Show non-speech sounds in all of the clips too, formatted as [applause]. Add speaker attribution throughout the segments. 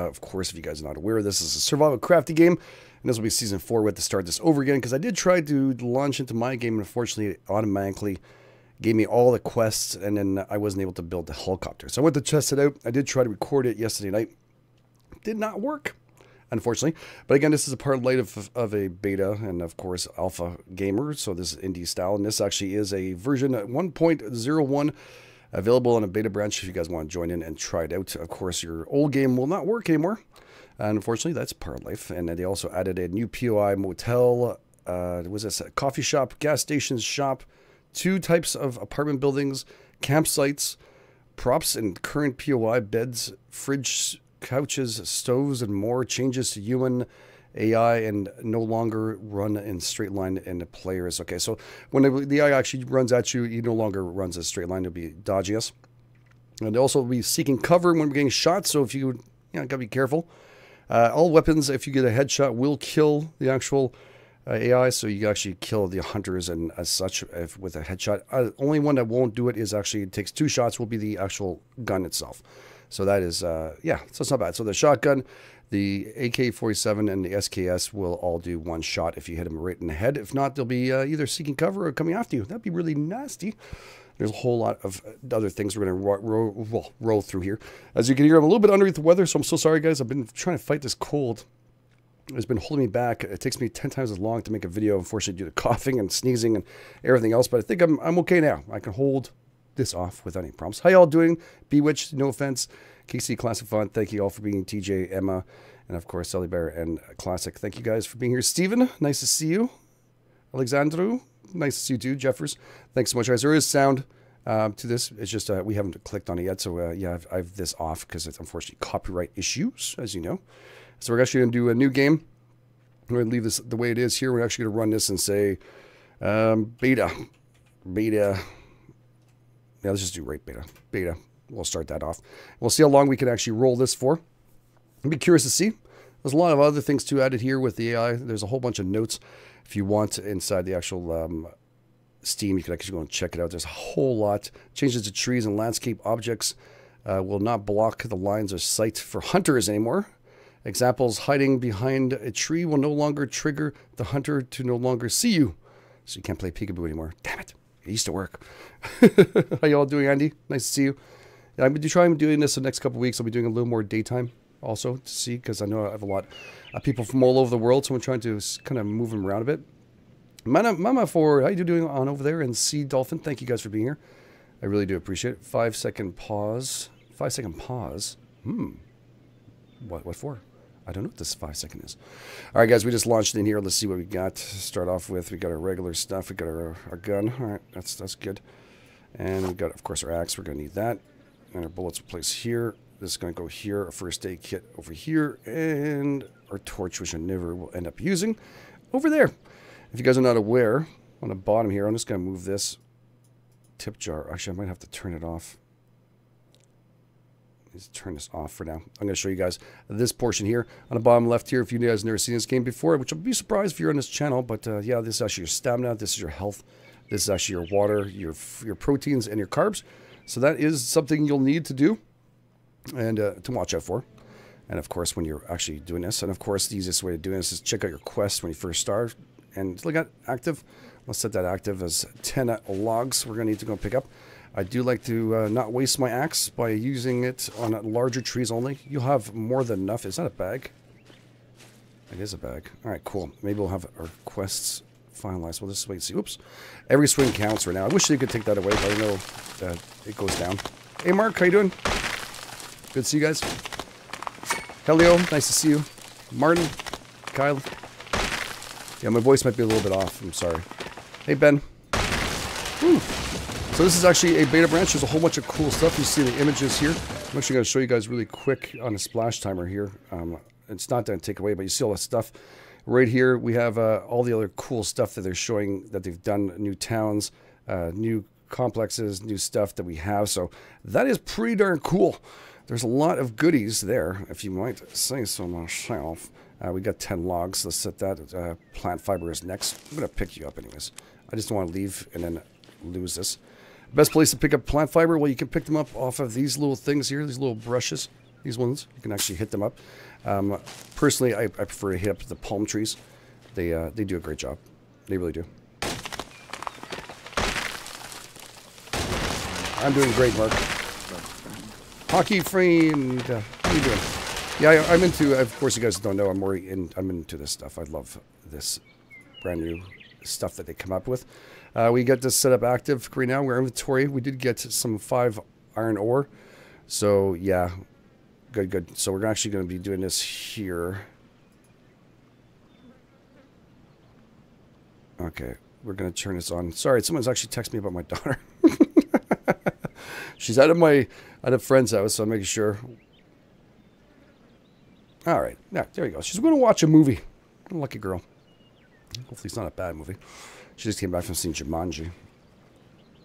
Speaker 1: Uh, of course, if you guys are not aware, this is a survival crafty game, and this will be season four. We have to start this over again because I did try to launch into my game, and unfortunately, it automatically gave me all the quests, and then I wasn't able to build the helicopter. So I went to test it out. I did try to record it yesterday night. Did not work, unfortunately. But again, this is a part light of, of a beta and, of course, alpha gamer. So this is indie style, and this actually is a version 1.01 available on a beta branch if you guys want to join in and try it out. Of course, your old game will not work anymore. Unfortunately, that's part of life. And they also added a new POI motel. Uh, was this a coffee shop, gas stations, shop, two types of apartment buildings, campsites, props and current POI beds, fridge, couches, stoves, and more. Changes to human AI and no longer run in straight line and the player is Okay, so when the, AI actually runs at you, he no longer runs a straight line. It'll be dodging us. And also be seeking cover when we're getting shot. So if you, you know, gotta be careful. Uh, all weapons, if you get a headshot, will kill the actual uh, AI. So you actually kill the hunters and as such if, with a headshot. Uh, only one that won't do it is actually it takes two shots. Will be the actual gun itself. So that is, uh, yeah, so it's not bad. So the shotgun, the AK 47, and the SKS will all do one shot if you hit them right in the head. If not, they'll be uh, either seeking cover or coming after you. That'd be really nasty. There's a whole lot of other things we're going to ro- ro- roll, roll through here. As you can hear, I'm a little bit underneath the weather, so I'm so sorry, guys. I've been trying to fight this cold. It's been holding me back. It takes me 10 times as long to make a video, unfortunately, due to [laughs] coughing and sneezing and everything else. But I think I'm, I'm okay now. I can hold this off without any problems. How y'all doing? Bewitched, no offense. KCee Classic Font, thank you all for being TJ, Emma, and of course, SeleBear and Classic. Thank you guys for being here. Steven, nice to see you. Alexandru, nice to see you too. Jeffers, thanks so much, guys. There is sound um, to this. It's just uh, we haven't clicked on it yet. So, uh, yeah, I've, I've this off because it's unfortunately copyright issues, as you know. So, we're actually going to do a new game. We're going to leave this the way it is here. We're actually going to run this and say um, beta. Beta yeah, let's just do rate beta. Beta. We'll start that off. We'll see how long we can actually roll this for. I'd be curious to see. There's a lot of other things too added here with the AI. There's a whole bunch of notes if you want inside the actual um, Steam. You can actually go and check it out. There's a whole lot. Changes to trees and landscape objects uh, will not block the lines of sight for hunters anymore. Examples hiding behind a tree will no longer trigger the hunter to no longer see you. So you can't play peekaboo anymore. Damn it. It used to work. [laughs] How y'all doing, Andy? Nice to see you. Yeah, I'm going to try and doing this the next couple weeks. I'll be doing a little more daytime also to see because I know I have a lot of people from all over the world, so I'm trying to kind of move them around a bit. Mama, Mama for how you doing on over there? And Sea Dolphin, thank you guys for being here. I really do appreciate it. Five second pause. Five second pause. Hmm. What? What for? I don't know what this five second is. All right, guys, we just launched in here. Let's see what we got. To start off with we got our regular stuff. We got our, our gun. All right, that's that's good. And we got, of course, our axe. We're gonna need that. And our bullets will place here. This is gonna go here. Our first aid kit over here, and our torch, which I never will end up using, over there. If you guys are not aware, on the bottom here, I'm just gonna move this tip jar. Actually, I might have to turn it off. Let's turn this off for now. I'm going to show you guys this portion here on the bottom left here. If you guys have never seen this game before, which I'll be surprised if you're on this channel, but uh, yeah, this is actually your stamina. This is your health. This is actually your water, your your proteins, and your carbs. So that is something you'll need to do and uh, to watch out for. And of course, when you're actually doing this, and of course, the easiest way to do this is check out your quest when you first start and look at active. Let's set that active as 10 logs. We're going to need to go pick up. I do like to uh, not waste my axe by using it on larger trees only. You'll have more than enough. Is that a bag? It is a bag. All right, cool. Maybe we'll have our quests finalized. We'll just wait and see. Oops. Every swing counts right now. I wish they could take that away, but I know that it goes down. Hey, Mark. How you doing? Good to see you guys. Helio. Nice to see you. Martin. Kyle. Yeah, my voice might be a little bit off. I'm sorry. Hey, Ben. Whew. So this is actually a beta branch. There's a whole bunch of cool stuff. You see the images here. I'm actually going to show you guys really quick on the splash timer here. Um, it's not going to take away, but you see all that stuff. Right here, we have uh, all the other cool stuff that they're showing that they've done. New towns, uh, new complexes, new stuff that we have. So that is pretty darn cool. There's a lot of goodies there, if you might say so myself. Uh, we got 10 logs. Let's set that. Uh, plant fiber is next. I'm going to pick you up anyways. I just don't want to leave and then lose this. Best place to pick up plant fiber? Well, you can pick them up off of these little things here, these little brushes. These ones, you can actually hit them up. Um, personally, I, I, prefer to hit up the palm trees. They, uh, they do a great job. They really do. I'm doing great, Mark. Hockey friend, uh, how you doing? Yeah, I, am into. Of course, you guys don't know. I'm more in. I'm into this stuff. I love this brand new stuff that they come up with. Uh, we got this set up active right now. We're inventory. We did get some five iron ore. So yeah, good, good. So we're actually going to be doing this here. Okay, we're going to turn this on. Sorry, someone's actually texted me about my daughter. [laughs] She's out of my at a friend's house, so I'm making sure. All right, yeah, there you go. She's going to watch a movie. Lucky girl. Hopefully, it's not a bad movie. She just came back from seeing Jumanji.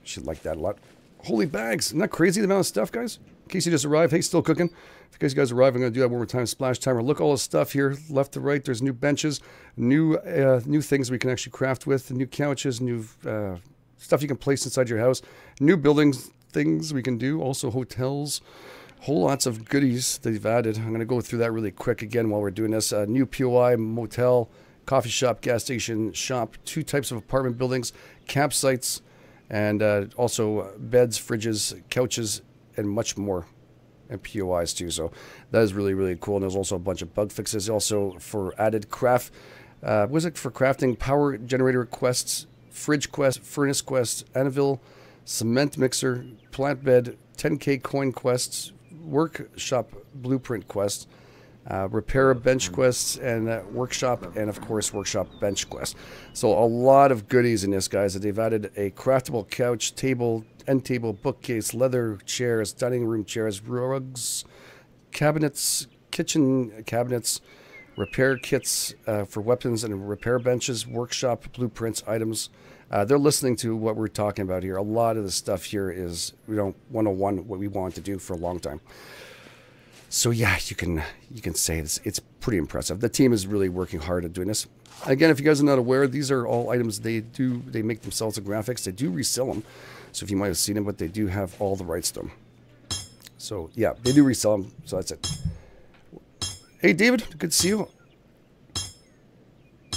Speaker 1: She liked that a lot. Holy bags! Isn't that crazy the amount of stuff, guys? In case you just arrived, hey, still cooking. In case you guys arrive, I'm going to do that one more time. Splash timer. Look all the stuff here, left to right. There's new benches, new uh, new things we can actually craft with, new couches, new uh, stuff you can place inside your house, new buildings, things we can do. Also hotels, whole lots of goodies that you've added. I'm going to go through that really quick again while we're doing this. Uh, new POI motel, coffee shop, gas station, shop, two types of apartment buildings, campsites, and uh, also beds, fridges, couches, and much more. And POIs too. So that is really, really cool. And there's also a bunch of bug fixes also for added craft. Uh, was it for crafting power generator quests, fridge quest, furnace quest, anvil, cement mixer, plant bed, 10k coin quests, workshop blueprint quests, uh, repair bench quests, and uh, workshop, and of course workshop bench quests So a lot of goodies in this, guys. They've added a craftable couch, table, end table, bookcase, leather chairs, dining room chairs, rugs, cabinets, kitchen cabinets, repair kits uh, for weapons and repair benches, workshop blueprints, items. Uh, they're listening to what we're talking about here. A lot of the stuff here is you know 101 what we want to do for a long time. So yeah, you can you can say this. It's pretty impressive. The team is really working hard at doing this. Again, if you guys are not aware, these are all items they do. They make themselves the graphics. They do resell them. So if you might have seen them, but they do have all the rights to them. So yeah, they do resell them. So that's it. Hey David, good to see you.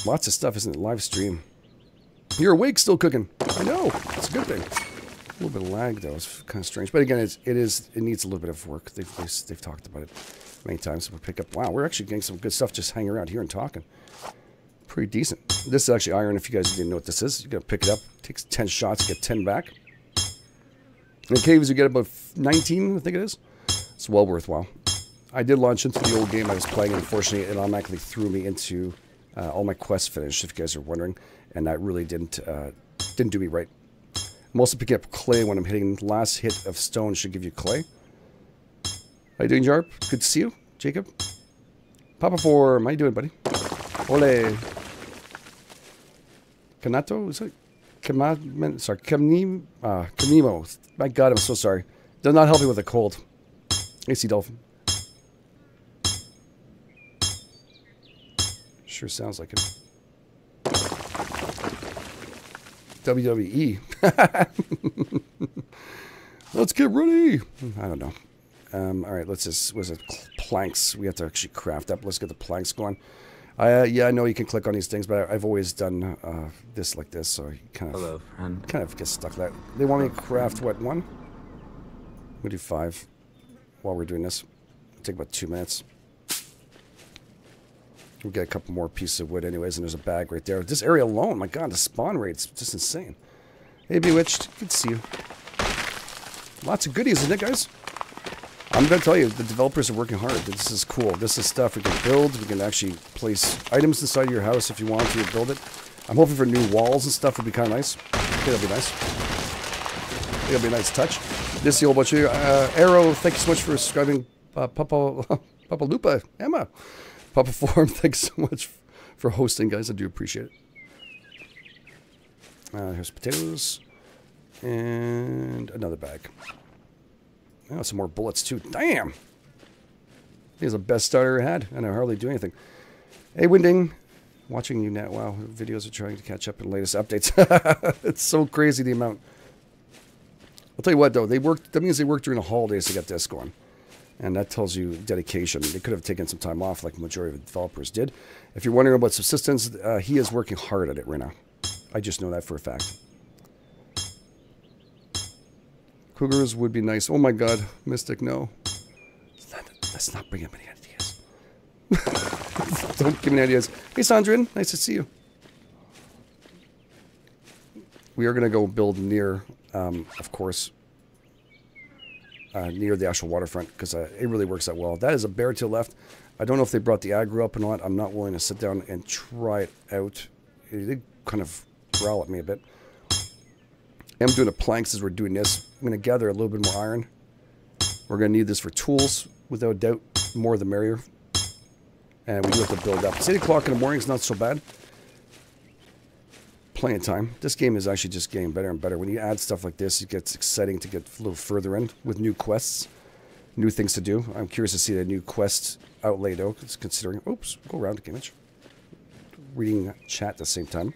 Speaker 1: Lots of stuff, isn't it? Live stream. You're awake, still cooking. I know. It's a good thing. A little bit of lag though. It's kind of strange, but again, it's, it is. It needs a little bit of work. They've they've, they've talked about it many times. So we pick up. Wow, we're actually getting some good stuff just hanging around here and talking. Pretty decent. This is actually iron. If you guys didn't know what this is, you gotta pick it up. It takes ten shots get ten back. In caves, you get about 19, I think it is. It's well worthwhile. I did launch into the old game I was playing, and unfortunately, it automatically threw me into uh, all my quests finished, if you guys are wondering, and that really didn't uh, didn't do me right. I'm also picking up clay when I'm hitting. Last hit of stone should give you clay. How you doing, Jarp? Good to see you. Jacob? Papa Form, how you doing, buddy? Ole. Kanato? Is it? Kamad, sorry, Kamnim, uh, Kamimo. My God, I'm so sorry. They're not helping with a cold. AC Dolphin. Sure sounds like it. WWE. [laughs] let's get ready. I don't know. Um, all right, let's just, was it planks? We have to actually craft up. Let's get the planks going. I, uh, yeah, I know you can click on these things, but I, have always done uh, this like this, so you kind of
Speaker 2: Hello, friend.
Speaker 1: kind of get stuck that. They want me to craft what one? We do five while we're doing this. It'll take about two minutes. We'll get a couple more pieces of wood anyways, and there's a bag right there. This area alone, my god, the spawn rate's just insane. Hey, Bewitched, good to see you. Lots of goodies, isn't it, guys? I'm going to tell you, the developers are working hard. This is cool. This is stuff we can build. We can actually place items inside your house if you want to build it. I'm hoping for new walls and stuff would be kind of nice. I think that'd be nice. I think that'd be a nice touch. This is the old bunch of uh, Arrow, thank you so much for subscribing. Uh, Papa, [laughs] Papa Lupa, Emma. Papa Form, [laughs] thanks so much for hosting, guys. I do appreciate it. Uh, here's potatoes. And another bag. Oh, some more bullets, too. Damn! He's the best starter I had, and I hardly do anything. Hey, Winding. Watching you now. Wow, videos are trying to catch up in the latest updates. [laughs] it's so crazy, the amount. I'll tell you what, though. They worked. That means they worked during the holidays to get this going. And that tells you dedication. They could have taken some time off like the majority of the developers did. If you're wondering about subsistence, uh, he is working hard at it right now. I just know that for a fact. Cougars would be nice. Oh my god, Mystic, no. Let's not, not bring up any ideas. [laughs] Don't give me ideas. Hey, Sandrin, nice to see you. We are going to go build near, um, of course, uh, near the actual waterfront because uh, it really works out well. That is a bear to the left. I don't know if they brought the aggro up or not. I'm not willing to sit down and try it out. It did kind of growl at me a bit. I'm doing a planks as we're doing this. I'm going to gather a little bit more iron. We're going to need this for tools, without doubt. More the merrier. And we do have to build up. It's 8 o'clock in the morning. It's not so bad of time. This game is actually just getting better and better. When you add stuff like this, it gets exciting to get a little further in with new quests, new things to do. I'm curious to see the new quest outlay though, considering. Oops, go around the image. Reading chat at the same time.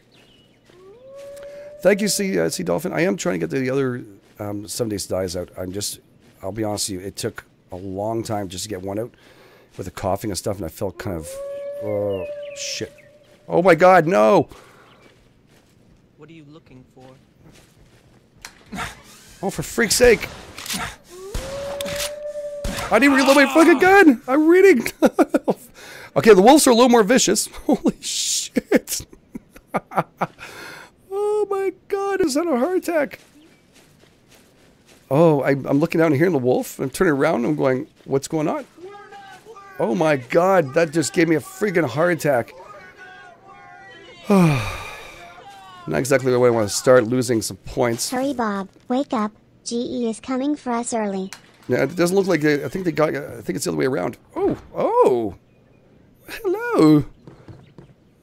Speaker 1: Thank you, C, uh, Dolphin. I am trying to get the other um, Seven Days Dies out. I'm just, I'll be honest with you, it took a long time just to get one out with the coughing and stuff, and I felt kind of, oh, shit. Oh my god, no!
Speaker 2: What are you looking for?
Speaker 1: Oh, for freak's sake! I didn't reload my fucking gun! I'm reading! [laughs] okay, the wolves are a little more vicious. [laughs] Holy shit! [laughs] oh my god, is that a heart attack? Oh, I, am looking down here in the wolf. I'm turning around and I'm going, what's going on? Oh my god, that just gave me a freaking heart attack. [sighs] Not exactly the way I want to start losing some points.
Speaker 3: Hurry, Bob. Wake up. GE is coming for us early.
Speaker 1: Yeah, it doesn't look like they, I think they got. I think it's the other way around. Oh, oh, hello.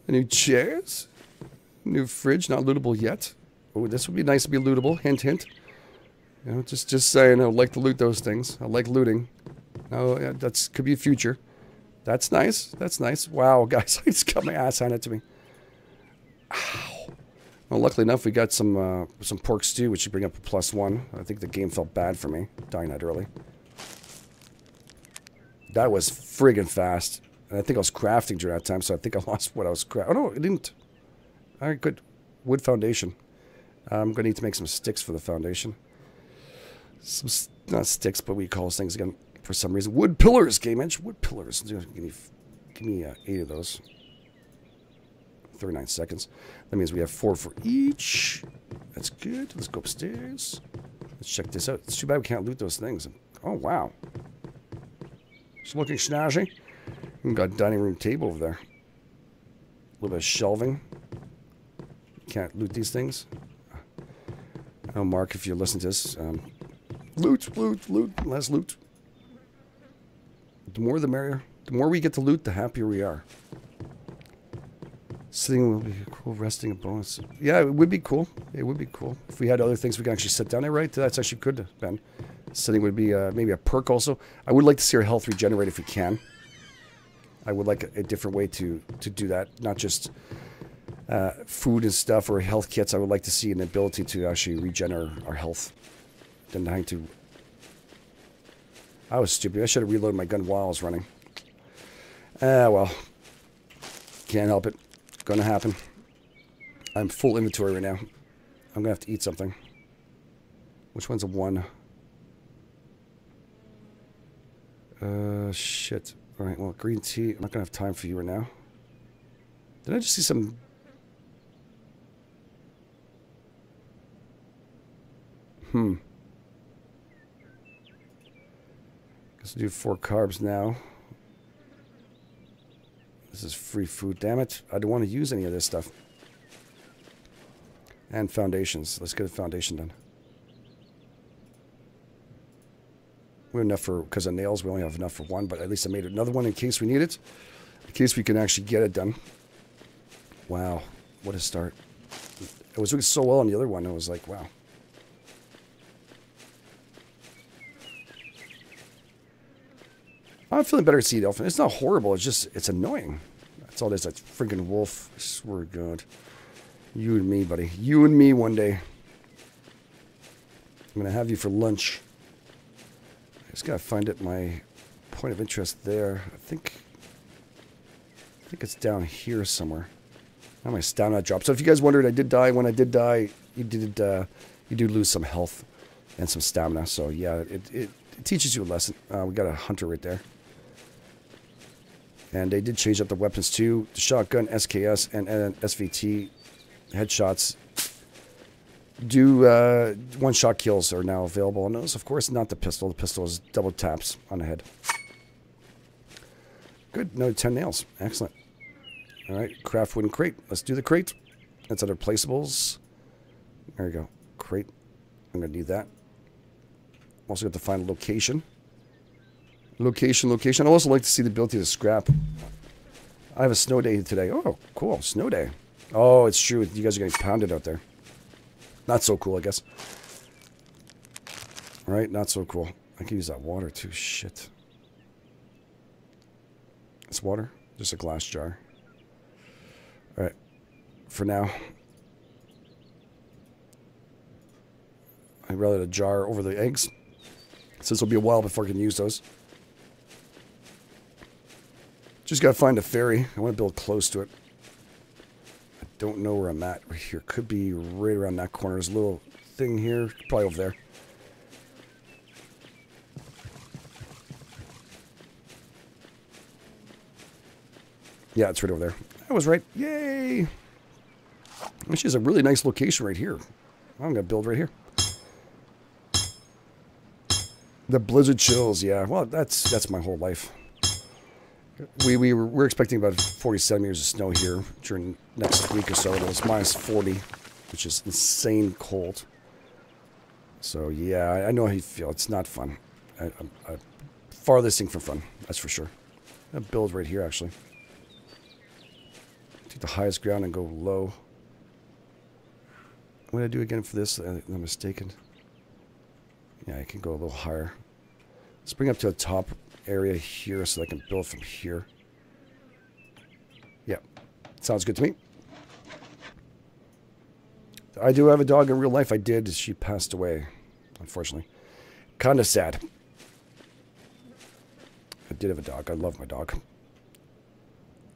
Speaker 1: new chairs, new fridge, not lootable yet. Oh, this would be nice to be lootable. Hint, hint. You know, just just saying. I like to loot those things. I like looting. Oh, yeah, that's could be future. That's nice. That's nice. Wow, [laughs] guys, I just got my ass handed to me. Well, luckily enough, we got some uh, some pork stew, which should bring up a plus one. I think the game felt bad for me, dying that early. That was friggin' fast. And I think I was crafting during that time, so I think I [laughs] lost what I was crafting. Oh, no, it didn't. All right, good. Wood foundation. I'm going to need to make some sticks for the foundation. Some, not sticks, but we call those things again for some reason. Wood pillars, Game Edge. Wood pillars. Give me, give me uh, eight of those. 39 seconds. That means we have four for each. That's good. Let's go upstairs. Let's check this out. It's too bad we can't loot those things. Oh, wow. It's looking snazzy. We got a dining room table over there. A little bit of shelving. Can't loot these things. Oh, Mark, if you listen to this, um, loot, loot, loot, less loot. The more the merrier. The more we get to loot, the happier we are. Sitting will be cool. Resting a bonus. Yeah, it would be cool. It would be cool if we had other things we can actually sit down at. Right, that's actually have been. Sitting would be uh, maybe a perk. Also, I would like to see our health regenerate if we can. I would like a, different way to to do that, not just uh, food and stuff or health kits. I would like to see an ability to actually regenerate our health, than having to. I was stupid. I should have reloaded my gun while I was running. Ah, well. Can't help it. Gonna happen. I'm full inventory right now. I'm gonna have to eat something. Which one's a one? Uh, shit. Alright, well, green tea. I'm not gonna have time for you right now. Did I just see some... Hmm. Let's do four carbs now. This is free food. Damn it. I don't want to use any of this stuff. And foundations. Let's get a foundation done. We have enough for, because of nails, we only have enough for one, but at least I made another one in case we need it. In case we can actually get it done. Wow. What a start. It was doing so well on the other one. I was like, wow. I'm feeling better at Sea Dolphin. It's not horrible. It's just, it's annoying. That's all this. That freaking wolf. I swear to God. You and me, buddy. You and me one day. I'm going to have you for lunch. I just got to find it my point of interest there. I think I think it's down here somewhere. Now my stamina dropped. So if you guys wondered, I did die. When I did die, you did uh, you do lose some health and some stamina. So yeah, it, it, it teaches you a lesson. Uh, we got a hunter right there. And they did change up the weapons too. The shotgun, SKS, and, and SVT headshots do uh, one shot kills are now available. And those, of course, not the pistol. The pistol is double taps on the head. Good. No 10 nails. Excellent. All right. Craft wooden crate. Let's do the crate. That's under placeables. There we go. Crate. I'm going to do that. Also got to find location. Location, location. I also like to see the ability to scrap. I have a snow day today. Oh, cool. Snow day. Oh, it's true. You guys are getting pounded out there. Not so cool, I guess. All right, not so cool. I can use that water too. Shit. It's water? Just a glass jar. All right. For now. I'd rather the jar over the eggs. Since it'll be a while before I can use those. Just gotta find a ferry. I want to build close to it. I don't know where I'm at right here. Could be right around that corner. There's a little thing here. Probably over there. Yeah, it's right over there. I was right. Yay! Which is a really nice location right here. I'm gonna build right here. The blizzard chills, yeah. Well, that's that's my whole life. We we were, we're expecting about 40 centimeters of snow here during next week or so. And it's minus 40, which is insane cold. So yeah, I, know how you feel. It's not fun. I, I, I, farthest thing from fun, that's for sure. i build right here actually. Take the highest ground and go low. What did I do again for this? I'm mistaken. Yeah, I can go a little higher. Let's bring up to the top area here so I can build from here. Yeah, sounds good to me. I do have a dog in real life. I did. She passed away, unfortunately. Kind of sad. I did have a dog. I love my dog.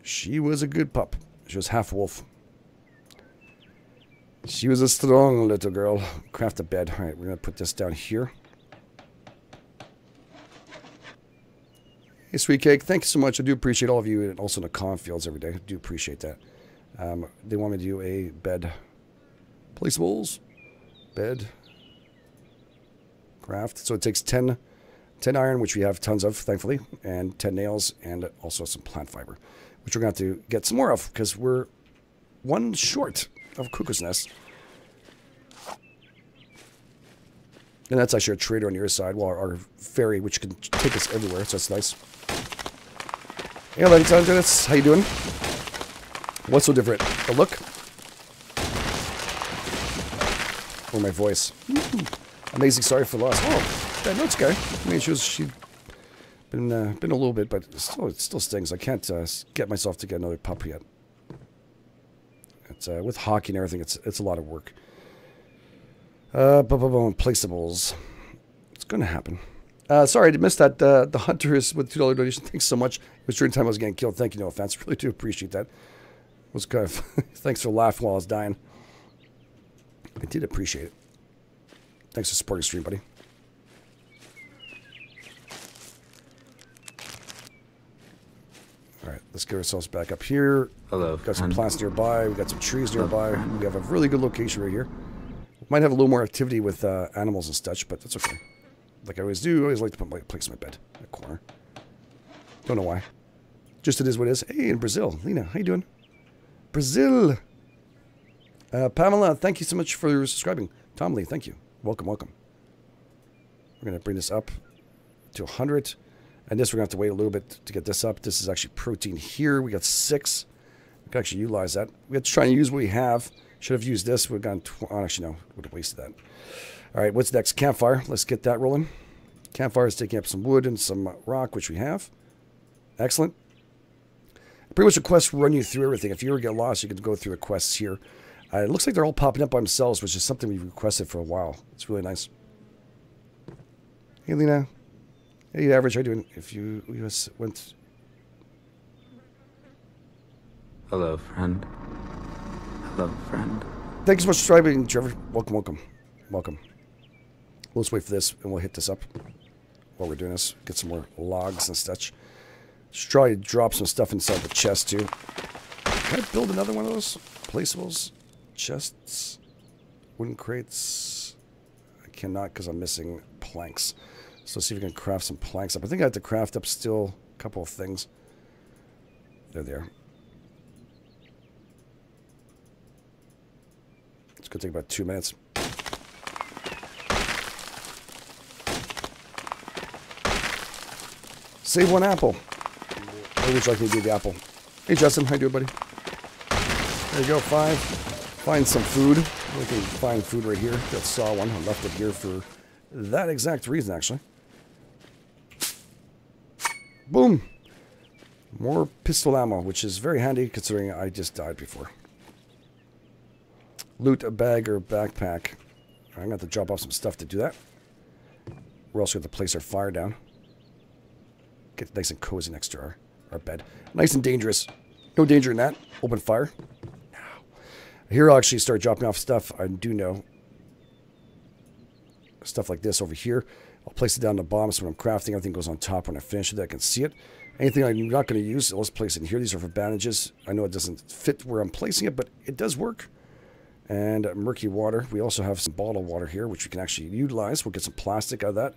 Speaker 1: She was a good pup. She was half wolf. She was a strong little girl. Craft a bed. All right, we're going to put this down here. Hey, Sweet Cake, thank you so much. I do appreciate all of you and also in the con fields every day. I do appreciate that. Um, they want me to do a bed. Placeables. Bed. Craft. So it takes 10, 10 iron, which we have tons of, thankfully, and 10 nails, and also some plant fiber, which we're going to have to get some more of because we're one short of Cuckoo's Nest. And that's actually a trader on your side, well, our ferry, which can take us everywhere, so that's nice. Hey, ladies and gentlemen, how you doing? What's so different? The look? Or my voice? Amazing sorry for the loss. Oh, that note's okay. I mean, she was, she'd been, uh, been a little bit, but still, it still stings. I can't uh, get myself to get another pup yet. It's, uh, with hockey and everything, it's, it's a lot of work. Uh, boom, boom, boom, placeables. It's to happen. Uh, sorry, I missed that. Uh, the hunters with two dollar donation. [laughs] Thanks so much. It was during time I was getting killed. Thank you. No offense. [laughs] Really do appreciate that. It was kind of [laughs] thanks for laughing while I was dying. I did appreciate it. Thanks for supporting the stream, buddy. All right, let's get ourselves back up here.
Speaker 4: Hello.
Speaker 1: Got some plants nearby. We got some trees nearby. We have a really good location right here. Might have a little more activity with uh, animals and such, but that's okay. Like I always do, I always like to put my place in my bed in the corner. Don't know why. Just it is what it is. Hey, in Brazil. Lena, how you doing? Brazil. Uh, Pamela, thank you so much for subscribing. Tom Lee, thank you. Welcome, welcome. We're going to bring this up to 100. And this, we're going to have to wait a little bit to get this up. This is actually protein here. We got six. We can actually utilize that. We have to try and use what we have. Should have used this. We've gone, oh, actually, no. Would have wasted that. All right, what's next? Campfire. Let's get that rolling. Campfire is taking up some wood and some rock, which we have. Excellent. Pretty much the quests run you through everything. If you ever get lost, you can go through the quests here. Uh, it looks like they're all popping up by themselves, which is something we've requested for a while. It's really nice. Hey, Lena. Hey, average, how you doing? If you, was- went...
Speaker 4: Hello, friend. Hello, friend.
Speaker 1: Thank you so much for subscribing, Trevor. Welcome, welcome. Welcome. Let's wait for this, and we'll hit this up while we're doing this. Get some more logs and such. Just try to drop some stuff inside the chest, too. Can I build another one of those? Placeables? Chests? Wooden crates? I cannot because I'm missing planks. So let's see if we can craft some planks up. I think I have to craft up still a couple of things. There they are. There. It's going to take about two minutes. Save one apple. You like me to do the apple? Hey, Justin. How you doing, buddy? There you go. Five. Find some food. We can find food right here. Got saw one. I left it here for that exact reason, actually. Boom. More pistol ammo, which is very handy considering I just died before. Loot a bag or backpack. I'm going to have to drop off some stuff to do that. We're also going to place our fire down. Get nice and cozy next to our, our bed. Nice and dangerous. No danger in that. Open fire. Now. Here I'll actually start dropping off stuff. I do know. Stuff like this over here. I'll place it down the bottom so when I'm crafting, everything goes on top when I finish it. I can see it. Anything I'm not going to use, let's place it in here. These are for bandages. I know it doesn't fit where I'm placing it, but it does work. And murky water. We also have some bottled water here, which we can actually utilize. We'll get some plastic out of that.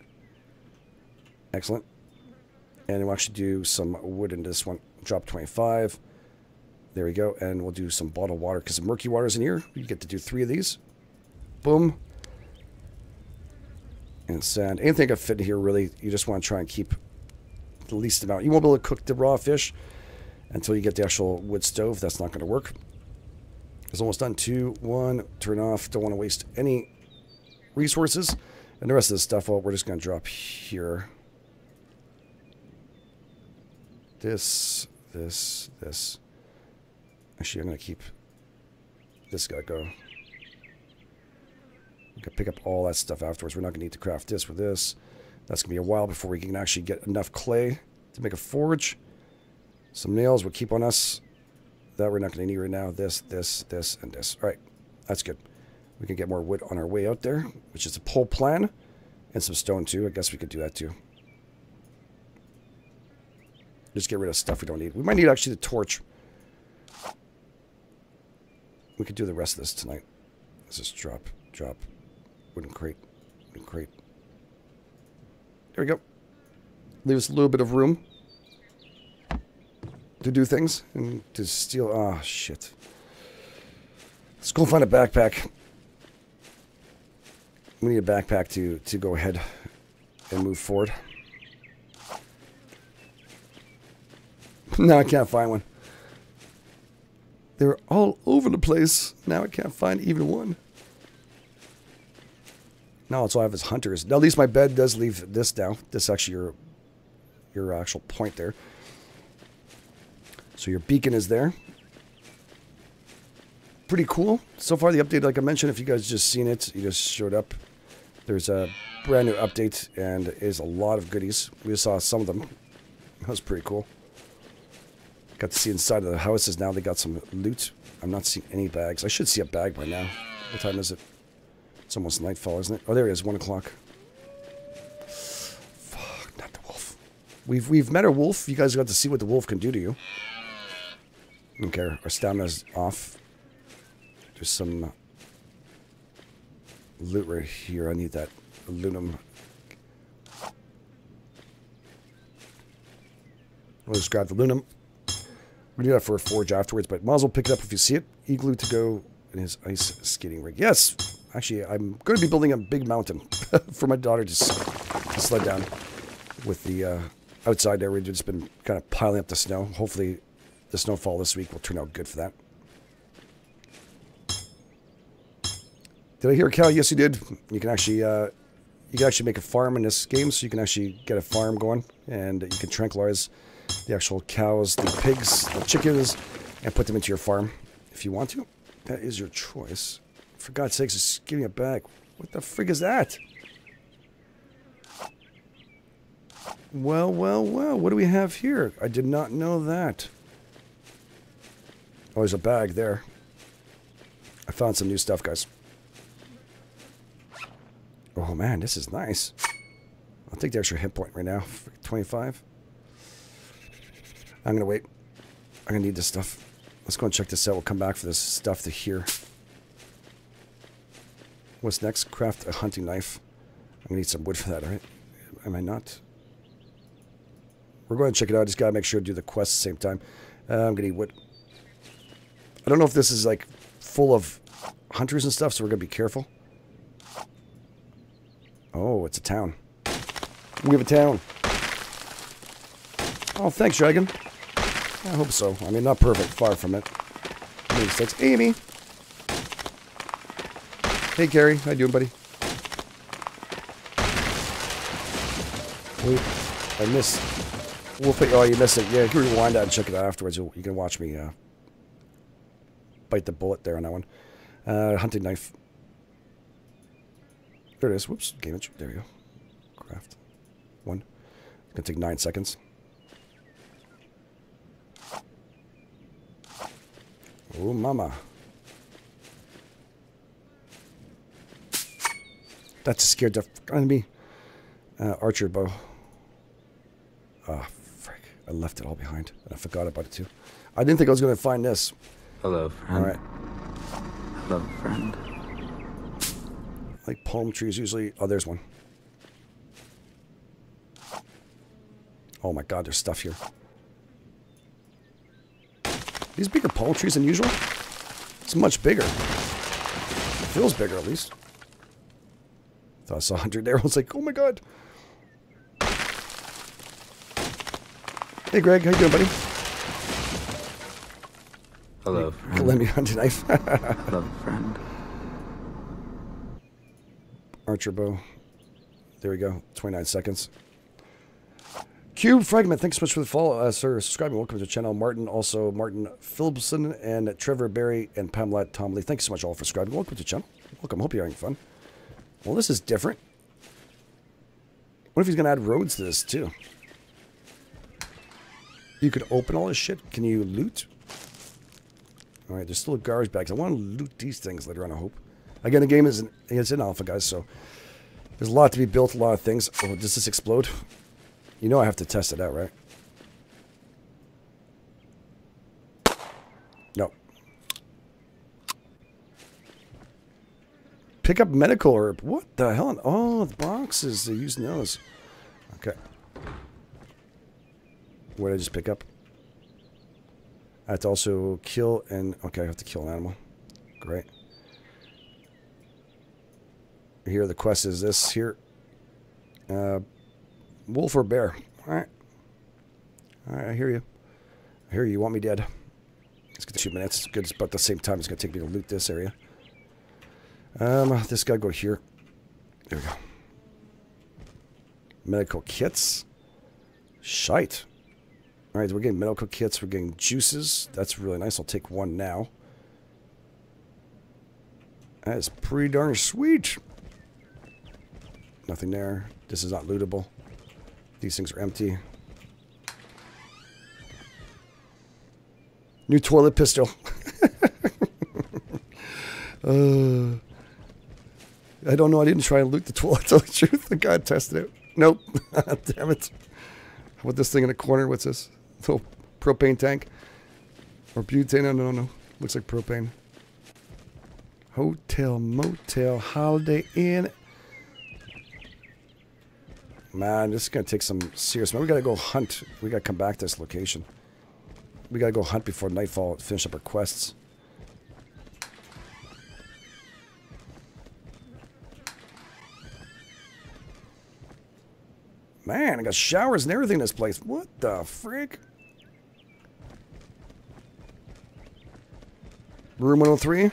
Speaker 1: Excellent. And we'll actually do some wood in this one. Drop 25. There we go. And we'll do some bottled water because the murky water is in here. You get to do three of these. Boom. And sand. Anything can fit in here, really. You just want to try and keep the least amount. You won't be able to cook the raw fish until you get the actual wood stove. That's not going to work. It's almost done. Two, one, turn off. Don't want to waste any resources. And the rest of the stuff, well, we're just going to drop here. This, this, this. Actually, I'm going to keep this guy go. We can pick up all that stuff afterwards. We're not going to need to craft this with this. That's going to be a while before we can actually get enough clay to make a forge. Some nails will keep on us. That we're not going to need right now. This, this, this, and this. All right. That's good. We can get more wood on our way out there, which is a pole plan. And some stone, too. I guess we could do that, too. Just get rid of stuff we don't need. We might need, actually, the torch. We could do the rest of this tonight. Let's just drop, drop. Wooden crate. Wooden crate. There we go. Leave us a little bit of room to do things and to steal. Ah, oh, shit. Let's go find a backpack. We need a backpack to, to go ahead and move forward. No, I can't find one. They're all over the place. Now I can't find even one. Now it's all I have is hunters. Now at least my bed does leave this down. This is actually your your actual point there. So your beacon is there. Pretty cool. So far the update, like I mentioned, if you guys just seen it, you just showed up. There's a brand new update and is a lot of goodies. We saw some of them. That was pretty cool. Got to see inside of the houses now. They got some loot. I'm not seeing any bags. I should see a bag by now. What time is it? It's almost nightfall, isn't it? Oh, there it is. One o'clock. Fuck, not the wolf. We've we've met a wolf. You guys got to see what the wolf can do to you. Okay, our stamina's off. There's some uh, loot right here. I need that aluminum. We'll just grab the aluminum. We do that for a forge afterwards, but might as well pick it up if you see it. Igloo to go in his ice skating rig. Yes, actually, I'm going to be building a big mountain [laughs] for my daughter to, to sled down with the uh, outside there. We've just been kind of piling up the snow. Hopefully, the snowfall this week will turn out good for that. Did I hear Cal? Yes, you did. You can actually uh, you can actually make a farm in this game, so you can actually get a farm going, and you can tranquilize the actual cows, the pigs, the chickens, and put them into your farm if you want to. That is your choice. For God's sakes, just give me it back. What the frig is that? Well, well, well. What do we have here? I did not know that. Oh, there's a bag there. I found some new stuff, guys. Oh, man, this is nice. I'll take the extra hit point right now. 25. I'm to wait. I'm to need this stuff. Let's go and check this out. We'll come back for this stuff to here. What's next? Craft a hunting knife. I'm to need some wood for that, alright? Am I not? We're going to check it out. I just got to make sure to do the quest at the same time. Uh, I'm to need wood. I don't know if this is like full of hunters and stuff, so we're to be careful. Oh, it's a town. We have a town. Oh, thanks, Dragon. I hope so. I mean, not perfect. Far from it. Mistakes. Amy. Hey, Gary. How you doing, buddy? Wait, I missed. We'll put. Oh, you missed it. Yeah, you can rewind that and check it out afterwards. You, you can watch me uh, bite the bullet there on that one. Uh, hunting knife. There it is. Whoops. Game image. There you go. Craft. One. It's gonna take nine seconds. Oh, mama. That scared the fuck out of me. Uh, archer bow. Ah, frick. I left it all behind. And I forgot about it too. I didn't think I was going to find this.
Speaker 4: Hello, friend.
Speaker 1: All right.
Speaker 4: Hello, friend.
Speaker 1: Like palm trees usually. Oh, there's one. Oh my god, there's stuff here. These bigger palm trees than usual? It's much bigger. feels bigger, at least. Thought I saw 100 there. I was like, oh my god. Hey, Greg. How you doing, buddy?
Speaker 4: Hello, friend.
Speaker 1: lend me a hunting knife. [laughs]
Speaker 4: Hello, friend.
Speaker 1: Archer bow. There we go. 29 seconds. Cube Fragment, thanks so much for the follow, uh, sir. Subscribing. Welcome to the channel. Martin, also Martin Philipson and Trevor Berry and Pamela Tomley. Thanks so much all for subscribing. Welcome to the channel. Welcome. Hope you're having fun. Well, this is different. What if he's going to add roads to this, too? You could open all this shit. Can you loot? All right, there's still garbage bags. I want to loot these things later on, I hope. Again, the game is in, it's in alpha, guys, so there's a lot to be built, a lot of things. Oh, does this explode? You know I have to test it out, right? No. Pick up medical herb. What the hell? Oh, the boxes. They're using those. Okay. What did I just pick up? I have to also kill and... Okay, I have to kill an animal. Great. Here, the quest is this here. Uh, wolf or bear? All right. All right, I hear you. I hear you. You want me dead. It's good. Two minutes. It's good. but about the same time it's going to take me to loot this area. Um, this guy go here. There we go. Medical kits. Shite. All right, we're getting medical kits. We're getting juices. That's really nice. I'll take one now. That is pretty darn sweet. Nothing there. This is not lootable. These things are empty. New toilet pistol. [laughs] uh, I don't know. I didn't try and loot the toilet. [laughs] To tell the truth, the guy tested it. Nope. [laughs] Damn it. About this thing in the corner? What's this? Little propane tank or butane? No, no, no. Looks like propane. Hotel, motel, holiday inn. Man, this is gonna take some serious. Man, we gotta go hunt. We gotta come back to this location. We gotta go hunt before nightfall. Finish up our quests. Man, I got showers and everything in this place. What the frick? Room 103.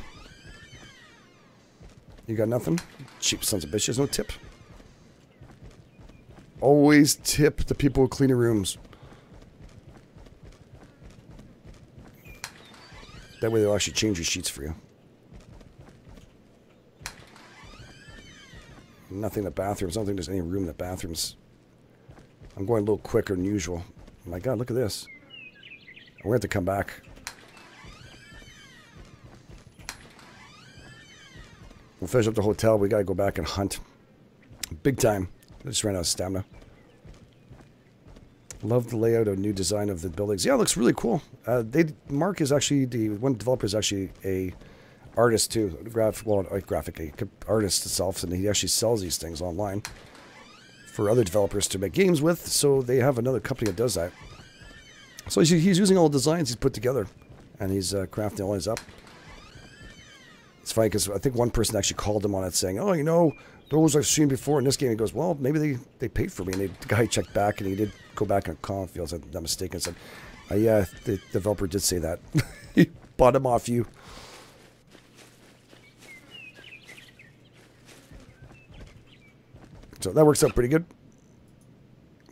Speaker 1: You got nothing? Cheap sons of bitches, no tip. Always tip the people who clean rooms. That way they'll actually change your sheets for you. Nothing in the bathrooms. I don't think there's any room in the bathrooms. I'm going a little quicker than usual. Oh my god, look at this. We're going to have to come back. We'll finish up the hotel. We got to go back and hunt. Big time. I just ran out of stamina. Love the layout of new design of the buildings. Yeah, it looks really cool. Uh, they Mark is actually the one developer is actually a artist too, graph well, a graphic a artist itself, and he actually sells these things online for other developers to make games with. So they have another company that does that. So he's, he's using all the designs he's put together, and he's uh, crafting all these up. Funny because I think one person actually called him on it saying, "Oh, you know, those I've seen before in this game." He goes, "Well, maybe they, they paid for me." And they, the guy checked back, and he did go back and comment fields. I'm not mistaken. Said, uh, "Yeah, the developer did say that. [laughs] he bought him off you." So that works out pretty good.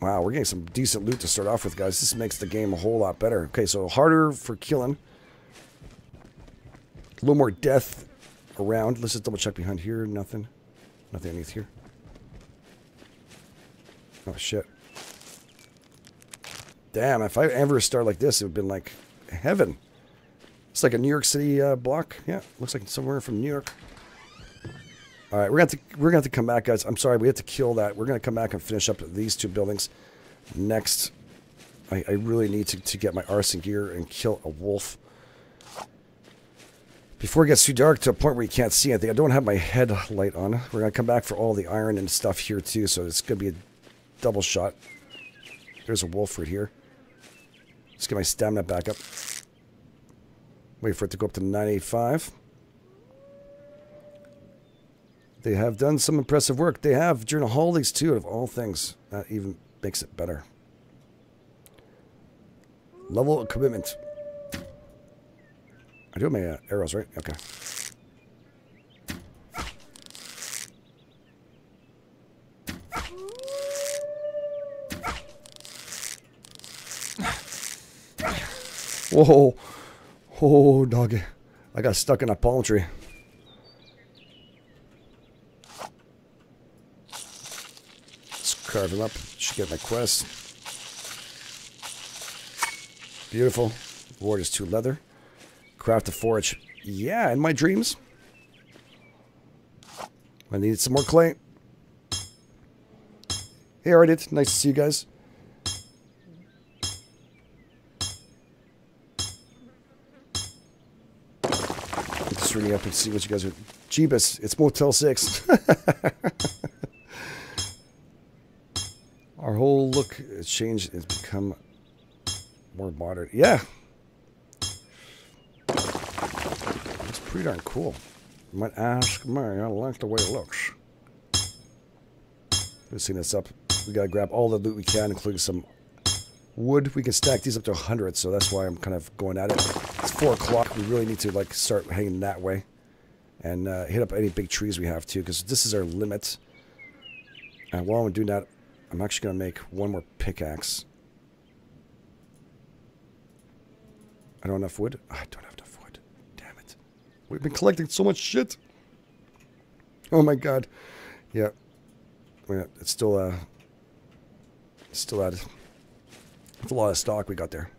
Speaker 1: Wow, we're getting some decent loot to start off with, guys. This makes the game a whole lot better. Okay, so harder for killing. A little more death around. Let's just double check behind here. Nothing. Nothing underneath here. Oh, shit. Damn, if I ever start like this, it would have been like heaven. It's like a New York City uh, block. Yeah, looks like somewhere from New York. All right, we're gonna to, we're gonna have to come back, guys. I'm sorry, we have to kill that. We're gonna come back and finish up these two buildings next. I, I really need to, to get my arson gear and kill a wolf before it gets too dark to a point where you can't see anything. I don't have my headlight on. We're gonna come back for all the iron and stuff here too, so it's gonna be a double shot. There's a wolf right here. Let's get my stamina back up. Wait for it to go up to 95. They have done some impressive work. They have during the holidays too, of all things. That even makes it better. Level of commitment. I do have my uh, arrows, right? Okay. Whoa. Oh, doggy. I got stuck in a palm tree. Let's carve him up. Should get my quest. Beautiful. Ward is two leather. Craft a forge. Yeah, in my dreams. I needed some more clay. Hey, Ardit. Nice to see you guys. Just reading up and see what you guys are. Jeebus, it's Motel 6. [laughs] Our whole look has changed. It's become more modern. Yeah. It's pretty darn cool. You might ask me. I like the way it looks. Let's see this up. We gotta grab all the loot we can, including some wood. We can stack these up to 100, so that's why I'm kind of going at it. It's 4 o'clock. We really need to like start hanging that way. And uh, hit up any big trees we have, too, because this is our limit. And while I'm doing that, I'm actually going to make one more pickaxe. I don't have enough wood. I don't have enough wood. We've been collecting so much shit. Oh my god. Yeah. Yeah, it's still uh it's still at it's a lot of stock we got there.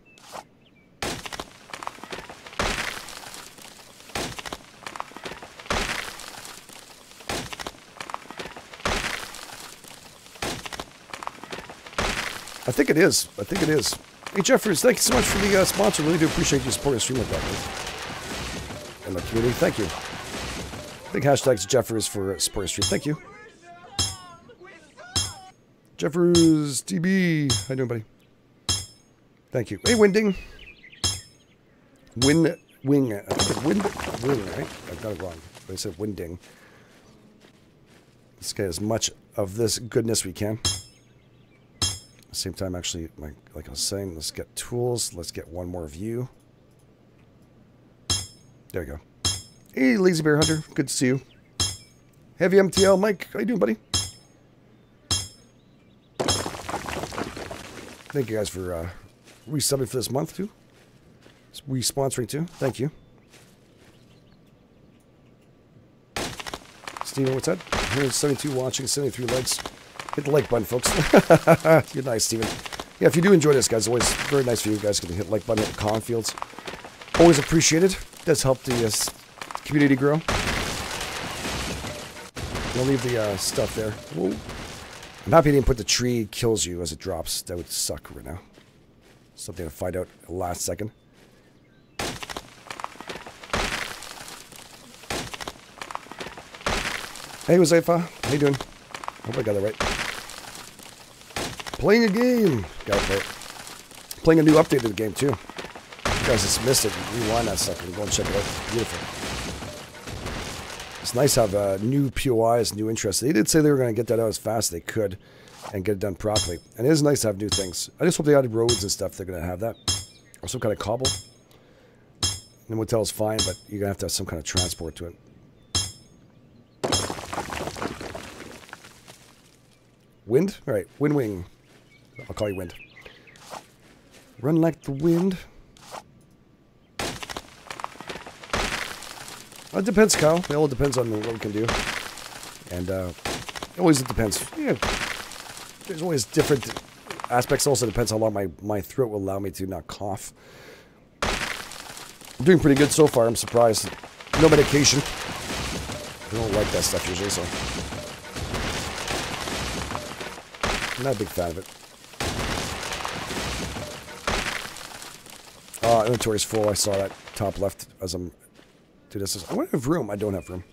Speaker 1: I think it is. I think it is. Hey, Jeffers, thank you so much for the uh, sponsor. Really do appreciate you supporting the stream like that. And the community, thank you. Big hashtags Jeffers for the stream. Thank you. Jeffers TB. How you doing, buddy? Thank you. Hey, Winding. Win wing. I think wind wing, right? I got it wrong. I said winding. Let's get as much of this goodness we can. Same time, actually, like, like I was saying, let's get tools. Let's get one more view. There you go. Hey, Lazy Bear Hunter. Good to see you. Heavy MTL. Mike, how you doing, buddy? Thank you guys for uh, resubbing for this month, too. Re-sponsoring, too. Thank you. Steven, what's that? 172 watching, 73 likes. Hit the like button, folks. [laughs] Good night, Steven. Yeah, if you do enjoy this, guys, always very nice for you guys to hit like button, hit the comment fields. Always appreciated. Does help the uh, community grow. I'll leave the uh, stuff there. Whoa. I'm happy I didn't put the tree kills you as it drops. That would suck right now. Something to find out last second. Hey, Josefa. How you doing? Hope I got it right. Playing a game. Gotta play it. Playing a new update of the game, too. Guys just missed it. Rewind that sucker go and check it out. Beautiful. It's nice to have uh, new POIs, new interests. They did say they were going to get that out as fast as they could and get it done properly. And it is nice to have new things. I just hope they added roads and stuff. They're going to have that. Or some kind of cobble. The motel is fine, but you're going to have to have some kind of transport to it. Wind? All right, Wind Wing. I'll call you Wind. Run like the wind. It depends, Kyle. It all depends on what we can do. And uh, it always depends. Yeah, there's always different aspects. Also depends how long my, my throat will allow me to not cough. I'm doing pretty good so far. I'm surprised. No medication. I don't like that stuff usually, so. I'm not a big fan of it. Uh, inventory's full. I saw that top left as I'm do this. I want to have room. I don't have room.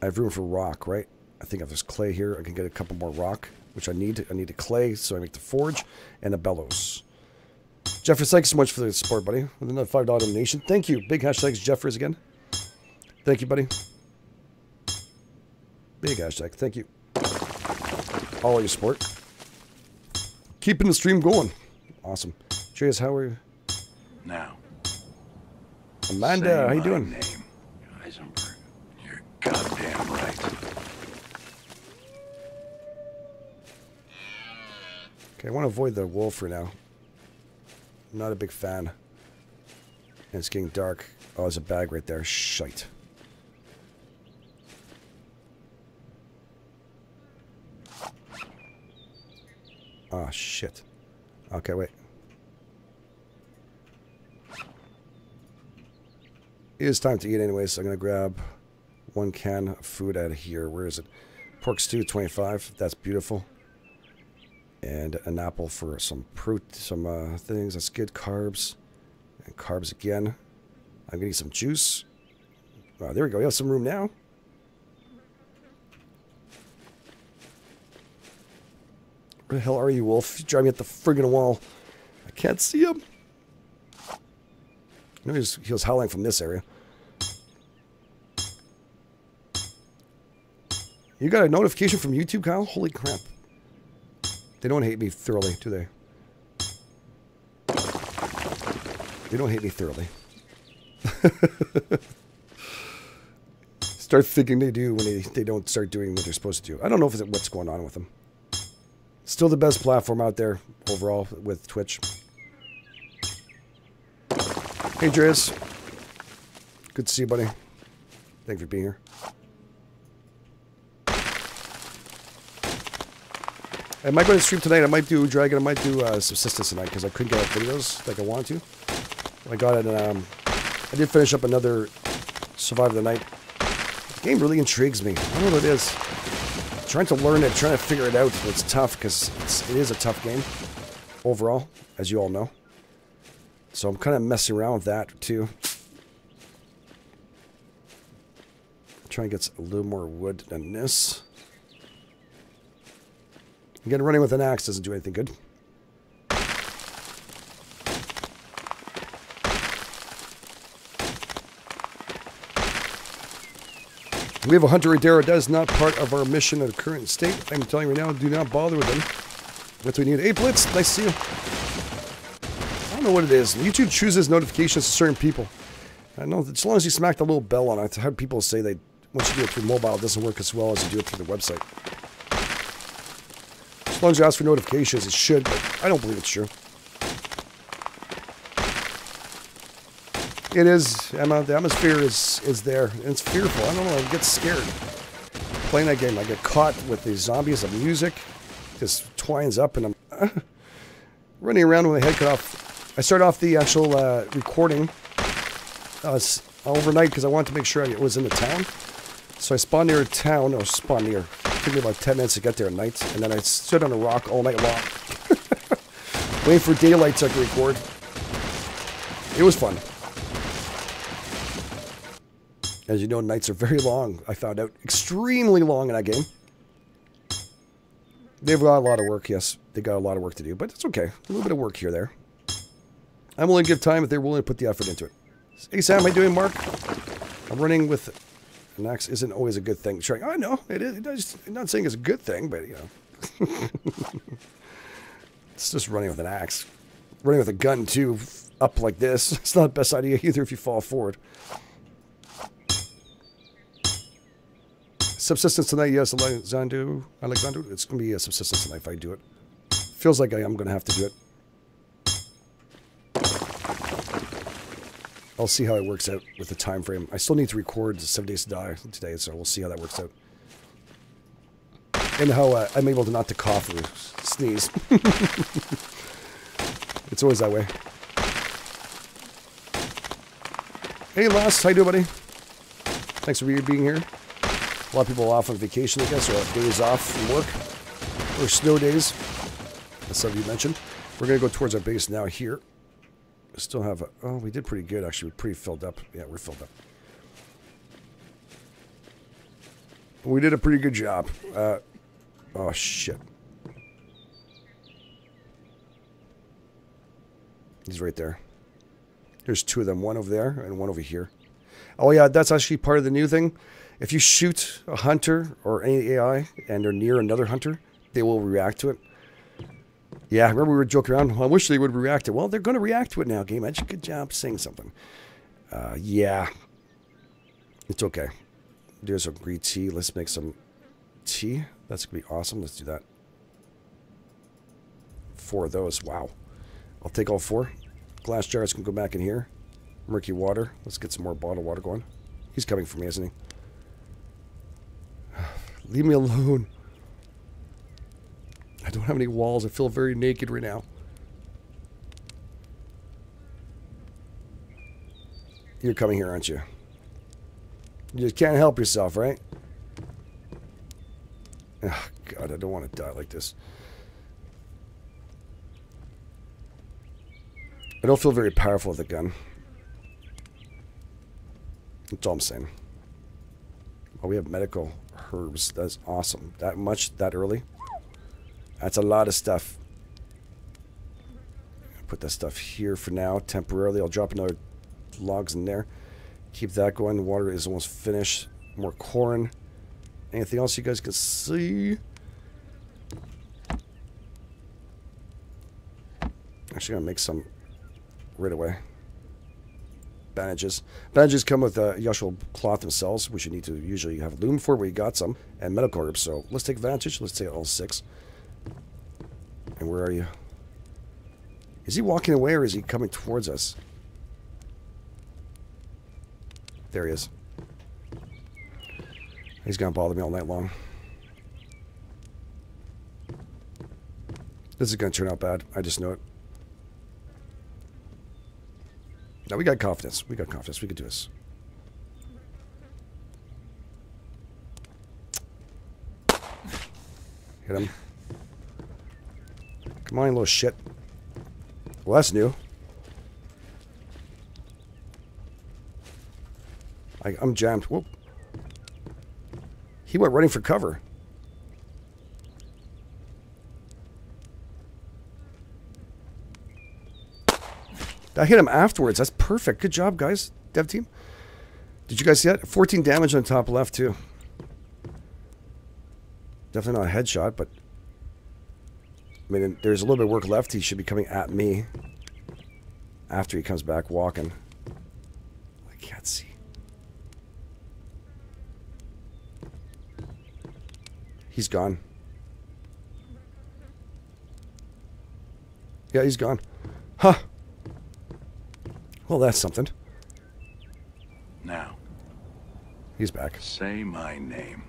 Speaker 1: I have room for rock, right? I think if there's clay here, I can get a couple more rock, which I need. I need a clay, so I make the forge and a bellows. Jeffers, thanks so much for the support, buddy. With another $5 donation. Thank you. Big hashtags, Jeffers again. Thank you, buddy. Big hashtag. Thank you. All your support. Keeping the stream going. Awesome. Cheers, how are you?
Speaker 5: Now,
Speaker 1: Amanda, how you doing?
Speaker 5: Name, Heisenberg. You're goddamn right.
Speaker 1: Okay, I want to avoid the wolf for now. I'm not a big fan. And it's getting dark. Oh, there's a bag right there. Shite. Ah, shit. Okay, wait. It is time to eat anyway, so I'm going to grab one can of food out of here. Where is it? Pork stew, 25. That's beautiful and an apple for some fruit, some uh, things. That's good. Carbs and carbs again. I'm gonna need some juice. Oh, there we go. We have some room now. Where the hell are you, Wolf? You drive me at the friggin' wall. I can't see him. Was, he was howling from this area. You got a notification from YouTube, Kyle? Holy crap. They don't hate me thoroughly, do they? They don't hate me thoroughly. [laughs] start thinking they do when they, they don't start doing what they're supposed to do. I don't know if it's what's going on with them. Still the best platform out there overall with Twitch. Hey, Drayus. Good to see you, buddy. Thank you for being here. I might go to stream tonight. I might do Dragon. I might do uh, Subsistence tonight because I couldn't get out videos like I wanted to. I got it. Um, I did finish up another Survive the Night. The game really intrigues me. I don't know what it is. trying to learn it, trying to figure it out. It's tough because it is a tough game overall, as you all know. So I'm kind of messing around with that too. Trying to get a little more wood than this. Again, running with an axe doesn't do anything good. We have a hunter Adara. That is not part of our mission at the current state. I'm telling you right now, do not bother with them. That's what we need. Hey, Blitz, nice to see you. I don't know what it is. YouTube chooses notifications to certain people. I know as long as you smack the little bell on it, I've had people say they once you do it through mobile, it doesn't work as well as you do it through the website. As long as you ask for notifications, it should, but I don't believe it's true. It is, Emma. The atmosphere is is there, it's fearful. I don't know. I get scared. playing that game. I get caught with the zombies of music. Just twines up and I'm [laughs] running around with my head cut off. I start off the actual uh, recording uh, overnight because I wanted to make sure I was in the town. So I spawned near a town, or spawned near. Took me about 10 minutes to get there at night. And then I stood on a rock all night long. [laughs] Waiting for daylight to record. It was fun. As you know, nights are very long. I found out extremely long in that game. They've got a lot of work, yes. They got a lot of work to do, but it's okay. A little bit of work here, there. I'm willing to give time if they're willing to put the effort into it. Hey, Sam, how you doing, Mark? I'm running with an axe isn't always a good thing. Trying, I know it is. I'm not saying it's a good thing, but you know, [laughs] it's just running with an axe. Running with a gun too, up like this. [laughs] It's not the best idea either if you fall forward. Subsistence tonight, yes, Alexander. Alexander, it's gonna be a subsistence tonight if I do it. Feels like I am gonna have to do it. I'll see how it works out with the time frame. I still need to record Seven Days to Die today, so we'll see how that works out. And how uh, I'm able to not to cough or sneeze. [laughs] it's always that way. Hey, Lost. How you doing, buddy? Thanks for being here. A lot of people off on vacation, I guess, or have days off from work. Or snow days. As some of you mentioned. We're going to go towards our base now here. Still have a... Oh, we did pretty good, actually. We're pretty filled up. Yeah, we're filled up. We did a pretty good job. Uh, oh, shit. He's right there. There's two of them. One over there and one over here. Oh, yeah, that's actually part of the new thing. If you shoot a hunter or any AI and they're near another hunter, they will react to it. Yeah, remember we were joking around. I wish they would react to it. Well, they're going to react to it now, Game Edge. Good job saying something. Uh, yeah. It's okay. There's a green tea. Let's make some tea. That's going to be awesome. Let's do that. Four of those. Wow. I'll take all four. Glass jars can go back in here. Murky water. Let's get some more bottled water going. He's coming for me, isn't he? [sighs] Leave me alone. I don't have any walls. I feel very naked right now. You're coming here, aren't you? You just can't help yourself, right? Oh, God, I don't want to die like this. I don't feel very powerful with a gun. That's all I'm saying. Oh, we have medical herbs. That's awesome. That much that early? That's a lot of stuff. Put that stuff here for now, temporarily. I'll drop another logs in there. Keep that going. The water is almost finished. More corn. Anything else you guys can see? Actually, gonna make some right away. Bandages. Bandages come with uh, usual cloth themselves, which you need to usually have loom for, you got some, and medical herbs. So let's take advantage. Let's take all six. And where are you? Is he walking away or is he coming towards us? There he is. He's gonna bother me all night long. This is gonna turn out bad. I just know it. Now we got confidence. We got confidence. We can do this. Hit him. Come on, little shit. Well, that's new. I, I'm jammed. Whoop. He went running for cover. I hit him afterwards. That's perfect. Good job, guys. Dev team. Did you guys see that? 14 damage on top left, too. Definitely not a headshot, but... I mean, there's a little bit of work left. He should be coming at me. After he comes back walking. I can't see. He's gone. Yeah, he's gone. Huh. Well, that's something.
Speaker 5: Now,
Speaker 1: He's back.
Speaker 5: say my name.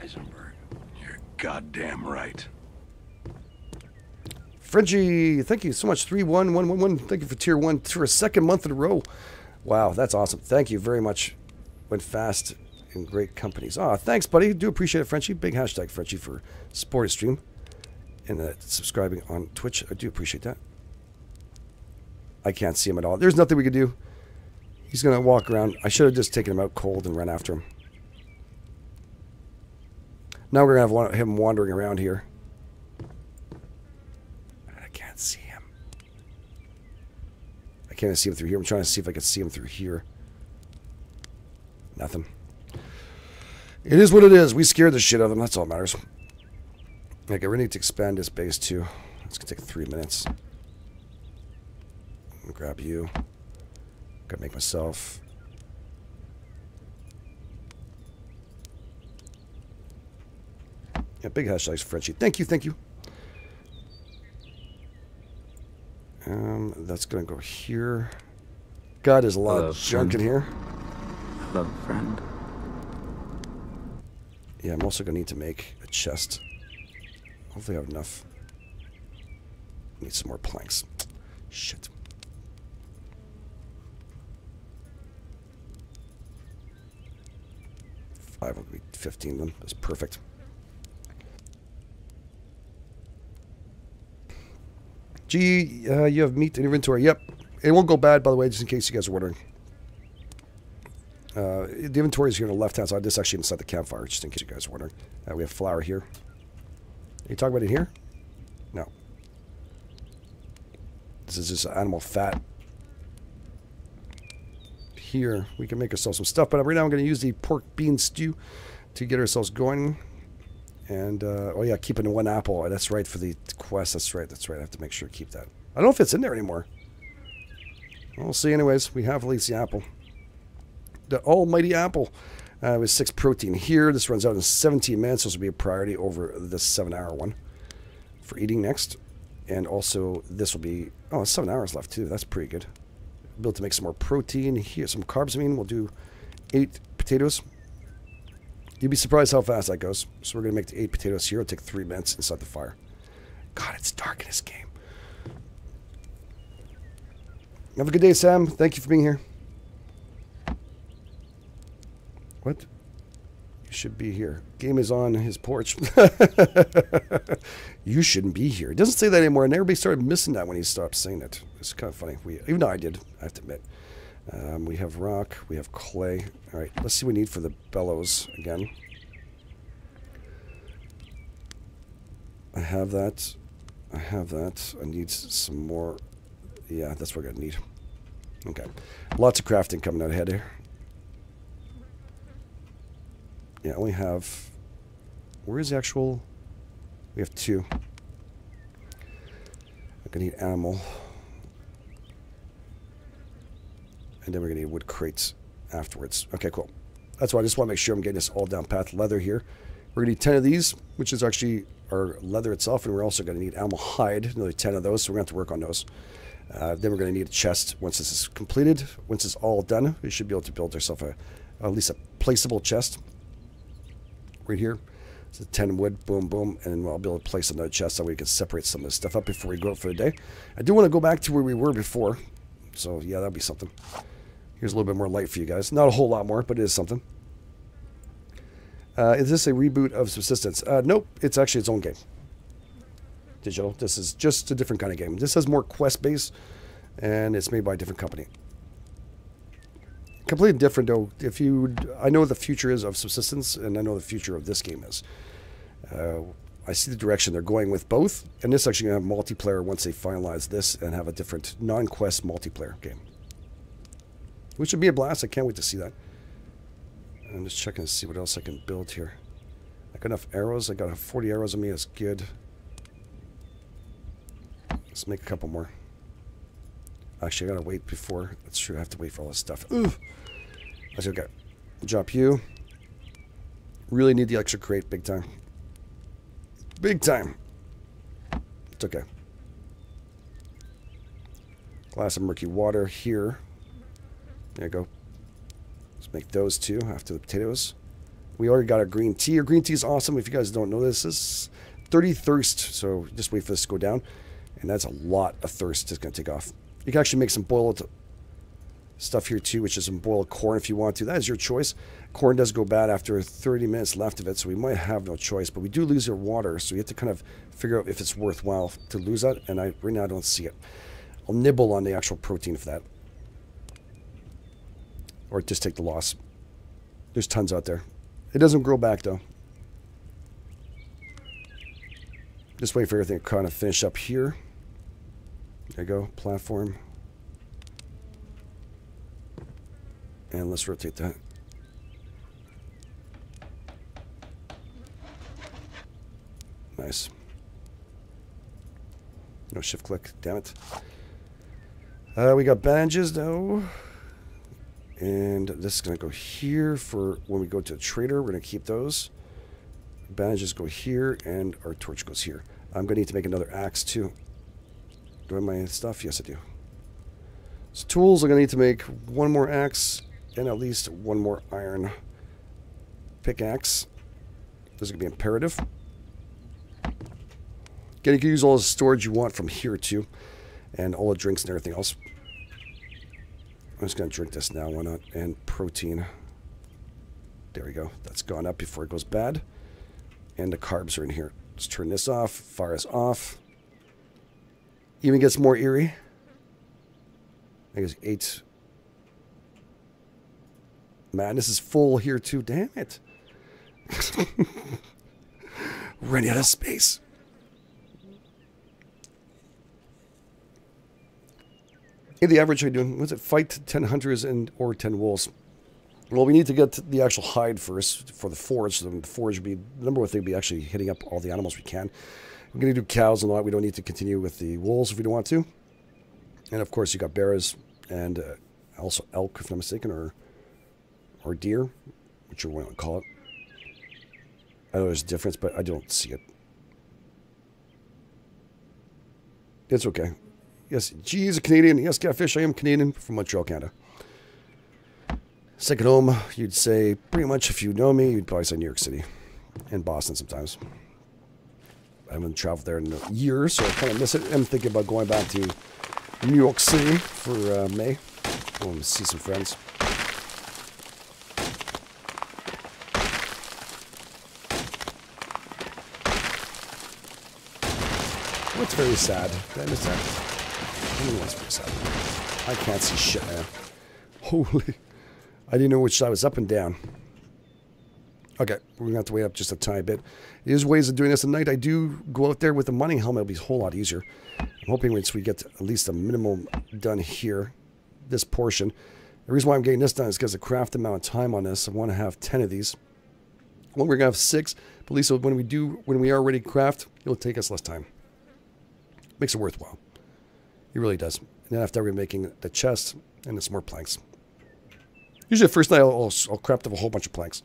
Speaker 5: Heisenberg. You're goddamn right.
Speaker 1: Frenchie, thank you so much. 31111. Thank you for tier one for a second month in a row. Wow, that's awesome. Thank you very much. Went fast in great companies. Ah, thanks, buddy. Do appreciate it, Frenchie. Big hashtag Frenchie for supporting stream and uh, subscribing on Twitch. I do appreciate that. I can't see him at all. There's nothing we could do. He's going to walk around. I should have just taken him out cold and run after him. Now we're going to have him wandering around here. I can't see him. I can't see him through here. I'm trying to see if I can see him through here. Nothing. It is what it is. We scared the shit out of them. That's all that matters. Okay, we need to expand this base too. It's gonna take three minutes. grab you. Gotta make myself. Yeah, big hashtags Frenchie. Thank you, thank you. Um, that's gonna go here. God, there's a lot
Speaker 4: Hello,
Speaker 1: of junk in
Speaker 4: friend.
Speaker 1: here.
Speaker 4: Hello, friend.
Speaker 1: Yeah, I'm also gonna need to make a chest. Hopefully I have enough. Need some more planks. Shit. Five will be 15 of them. That's perfect. Gee, uh, you have meat in your inventory. Yep. It won't go bad, by the way, just in case you guys are wondering. Uh, the inventory is here on the left-hand side. This is actually inside the campfire, just in case you guys are wondering. Uh, we have flour here. Are you talking about it here? No. This is just animal fat. Here, we can make ourselves some stuff, but right now I'm going to use the pork bean stew to get ourselves going. And, uh, oh yeah, keeping one apple. That's right for the quest. That's right, that's right. I have to make sure to keep that. I don't know if it's in there anymore. We'll see anyways. We have at least the apple. The almighty apple. Uh, with six protein here. This runs out in 17 minutes. So This will be a priority over this seven hour one for eating next. And also, this will be, oh, seven hours left too. That's pretty good. Built to make some more protein. Here, some carbs. I mean, we'll do eight potatoes. You'd be surprised how fast that goes. So we're going to make the eight potatoes here. It'll take three minutes inside the fire. God, it's dark in this game. Have a good day, Sam. Thank you for being here. What? You should be here. Game is on his porch. [laughs] you shouldn't be here. It doesn't say that anymore, and everybody started missing that when he stopped saying it. It's kind of funny. We, even though I did, I have to admit. Um, we have rock. We have clay. All right, let's see what we need for the bellows again. I have that. I have that. I need some more. Yeah, that's what going to need. Okay. Lots of crafting coming out ahead here. Yeah, I only have. Where is the actual? We have two. I'm gonna need animal. And then we're gonna need wood crates afterwards. Okay, cool. That's why I just want to make sure I'm getting this all down path leather here. We're gonna need 10 of these, which is actually our leather itself, and we're also gonna need animal hide, another 10 of those, so we're gonna have to work on those. Uh, then we're going to need a chest once this is completed. Once it's all done, we should be able to build ourselves a, at least a placeable chest right here. So 10 wood, boom, boom, and I'll be able to place another chest so we can separate some of this stuff up before we go out for the day. I do want to go back to where we were before, so yeah, that'll be something. Here's a little bit more light for you guys. Not a whole lot more, but it is something. Uh, is this a reboot of Subsistence? Uh, nope, it's actually its own game. Digital. This is just a different kind of game. This has more quest base, and it's made by a different company completely different though. If you, I know the future is of subsistence, and I know the future of this game is. Uh, I see the direction they're going with both, and this actually gonna have multiplayer once they finalize this and have a different non-quest multiplayer game, which would be a blast. I can't wait to see that. I'm just checking to see what else I can build here. I got enough arrows. I got 40 arrows on me. That's good. Let's make a couple more. Actually, I gotta wait before. That's true. I have to wait for all this stuff. Ooh. Let's okay. Drop you. Really need the extra crate big time. Big time. It's okay. Glass of murky water here. There you go. Let's make those two after the potatoes. We already got our green tea. Our green tea is awesome. If you guys don't know this, this is 30 thirst. So just wait for this to go down. And that's a lot of thirst it's going to take off. You can actually make some boiled stuff here too, which is some boiled corn if you want to. That is your choice. Corn does go bad after 30 minutes left of it, so we might have no choice. But we do lose our water, so you have to kind of figure out if it's worthwhile to lose that. And I right now I don't see it. I'll nibble on the actual protein for that. Or just take the loss. There's tons out there. It doesn't grow back though. Just wait for everything to kind of finish up here. There you go, platform. And let's rotate that. Nice. No shift click, damn it. Uh, we got bandages though. And this is going to go here for when we go to trader. We're going to keep those. Bandages go here, and our torch goes here. I'm going to need to make another axe too. Do I have my stuff? Yes, I do. So tools, I'm going to need to make one more axe and at least one more iron pickaxe. This is going to be imperative. Again, you can use all the storage you want from here too, and all the drinks and everything else. I'm just going to drink this now, why not? And protein. There we go. That's gone up before it goes bad. And the carbs are in here. Let's turn this off. Fire is off. Even gets more eerie. I guess eight. Madness is full here too. Damn it. [laughs] Running out of space. Hey, the average are doing, was it fight 10 hunters and or 10 wolves? Well, we need to get the actual hide first for the forge. So the forge would be, the number one thing would be actually hitting up all the animals we can. We're going to do cows and all that. We don't need to continue with the wolves if we don't want to. And of course, you got bears and uh, also elk, if I'm mistaken, or or deer, which you want to call it. I know there's a difference, but I don't see it. It's okay. Yes, G is a Canadian. Yes, Catfish, I am Canadian from Montreal, Canada. Second home, you'd say pretty much if you know me, you'd probably say New York City and Boston sometimes. I haven't traveled there in a year, so I kind of miss it. I'm thinking about going back to New York City for uh, May. I want to see some friends. What's very sad? Did I miss I can't see shit, man. Holy. I didn't know which side was up and down. Okay, we're going to have to wait up just a tiny bit. There's ways of doing this at night. I do go out there with the mining helmet. It'll be a whole lot easier. I'm hoping once we get at least a minimum done here, this portion. The reason why I'm getting this done is because the craft amount of time on this. I want to have 10 of these. Well, we're going to have six. But at least when we do, when we are ready to craft, it'll take us less time. Makes it worthwhile. It really does. And then after we're making the chest, and it's more planks. Usually the first night I'll, I'll, I'll craft up a whole bunch of planks.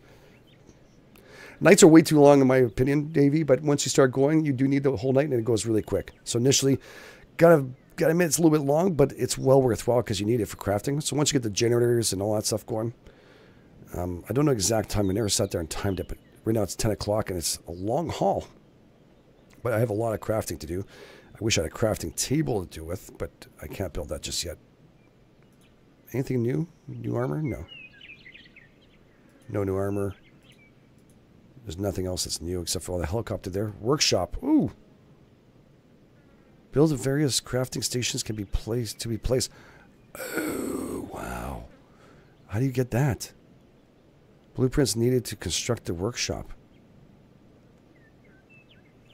Speaker 1: Nights are way too long, in my opinion, Davey. But once you start going, you do need the whole night, and it goes really quick. So initially, gotta gotta admit it's a little bit long, but it's well worthwhile because you need it for crafting. So once you get the generators and all that stuff going, um, I don't know exact time. I never sat there and timed it, but right now it's ten o'clock, and it's a long haul. But I have a lot of crafting to do. I wish I had a crafting table to do with, but I can't build that just yet. Anything new? New armor? No. No new armor. There's nothing else that's new except for all the helicopter there. Workshop. Ooh. Build of various crafting stations can be placed to be placed. Oh, wow. How do you get that? Blueprints needed to construct the workshop.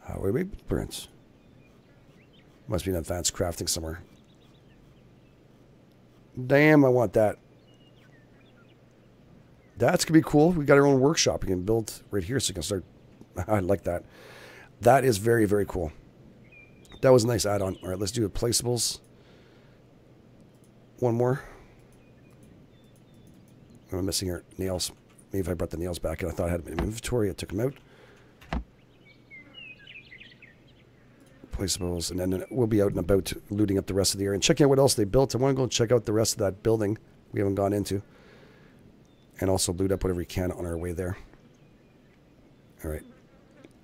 Speaker 1: How do we blueprints? Must be an advanced crafting somewhere. Damn, I want that. That's gonna be cool. We got our own workshop. We can build right here, so you can start. [laughs] I like that. That is very very cool. That was a nice add-on. All right, let's do placeables. One more. What am I missing here? Nails. Maybe if I brought the nails back, and I thought I had them in inventory, I took them out. Placeables, and then we'll be out and about looting up the rest of the area and checking out what else they built. I want to go and check out the rest of that building we haven't gone into and also loot up whatever we can on our way there. All right.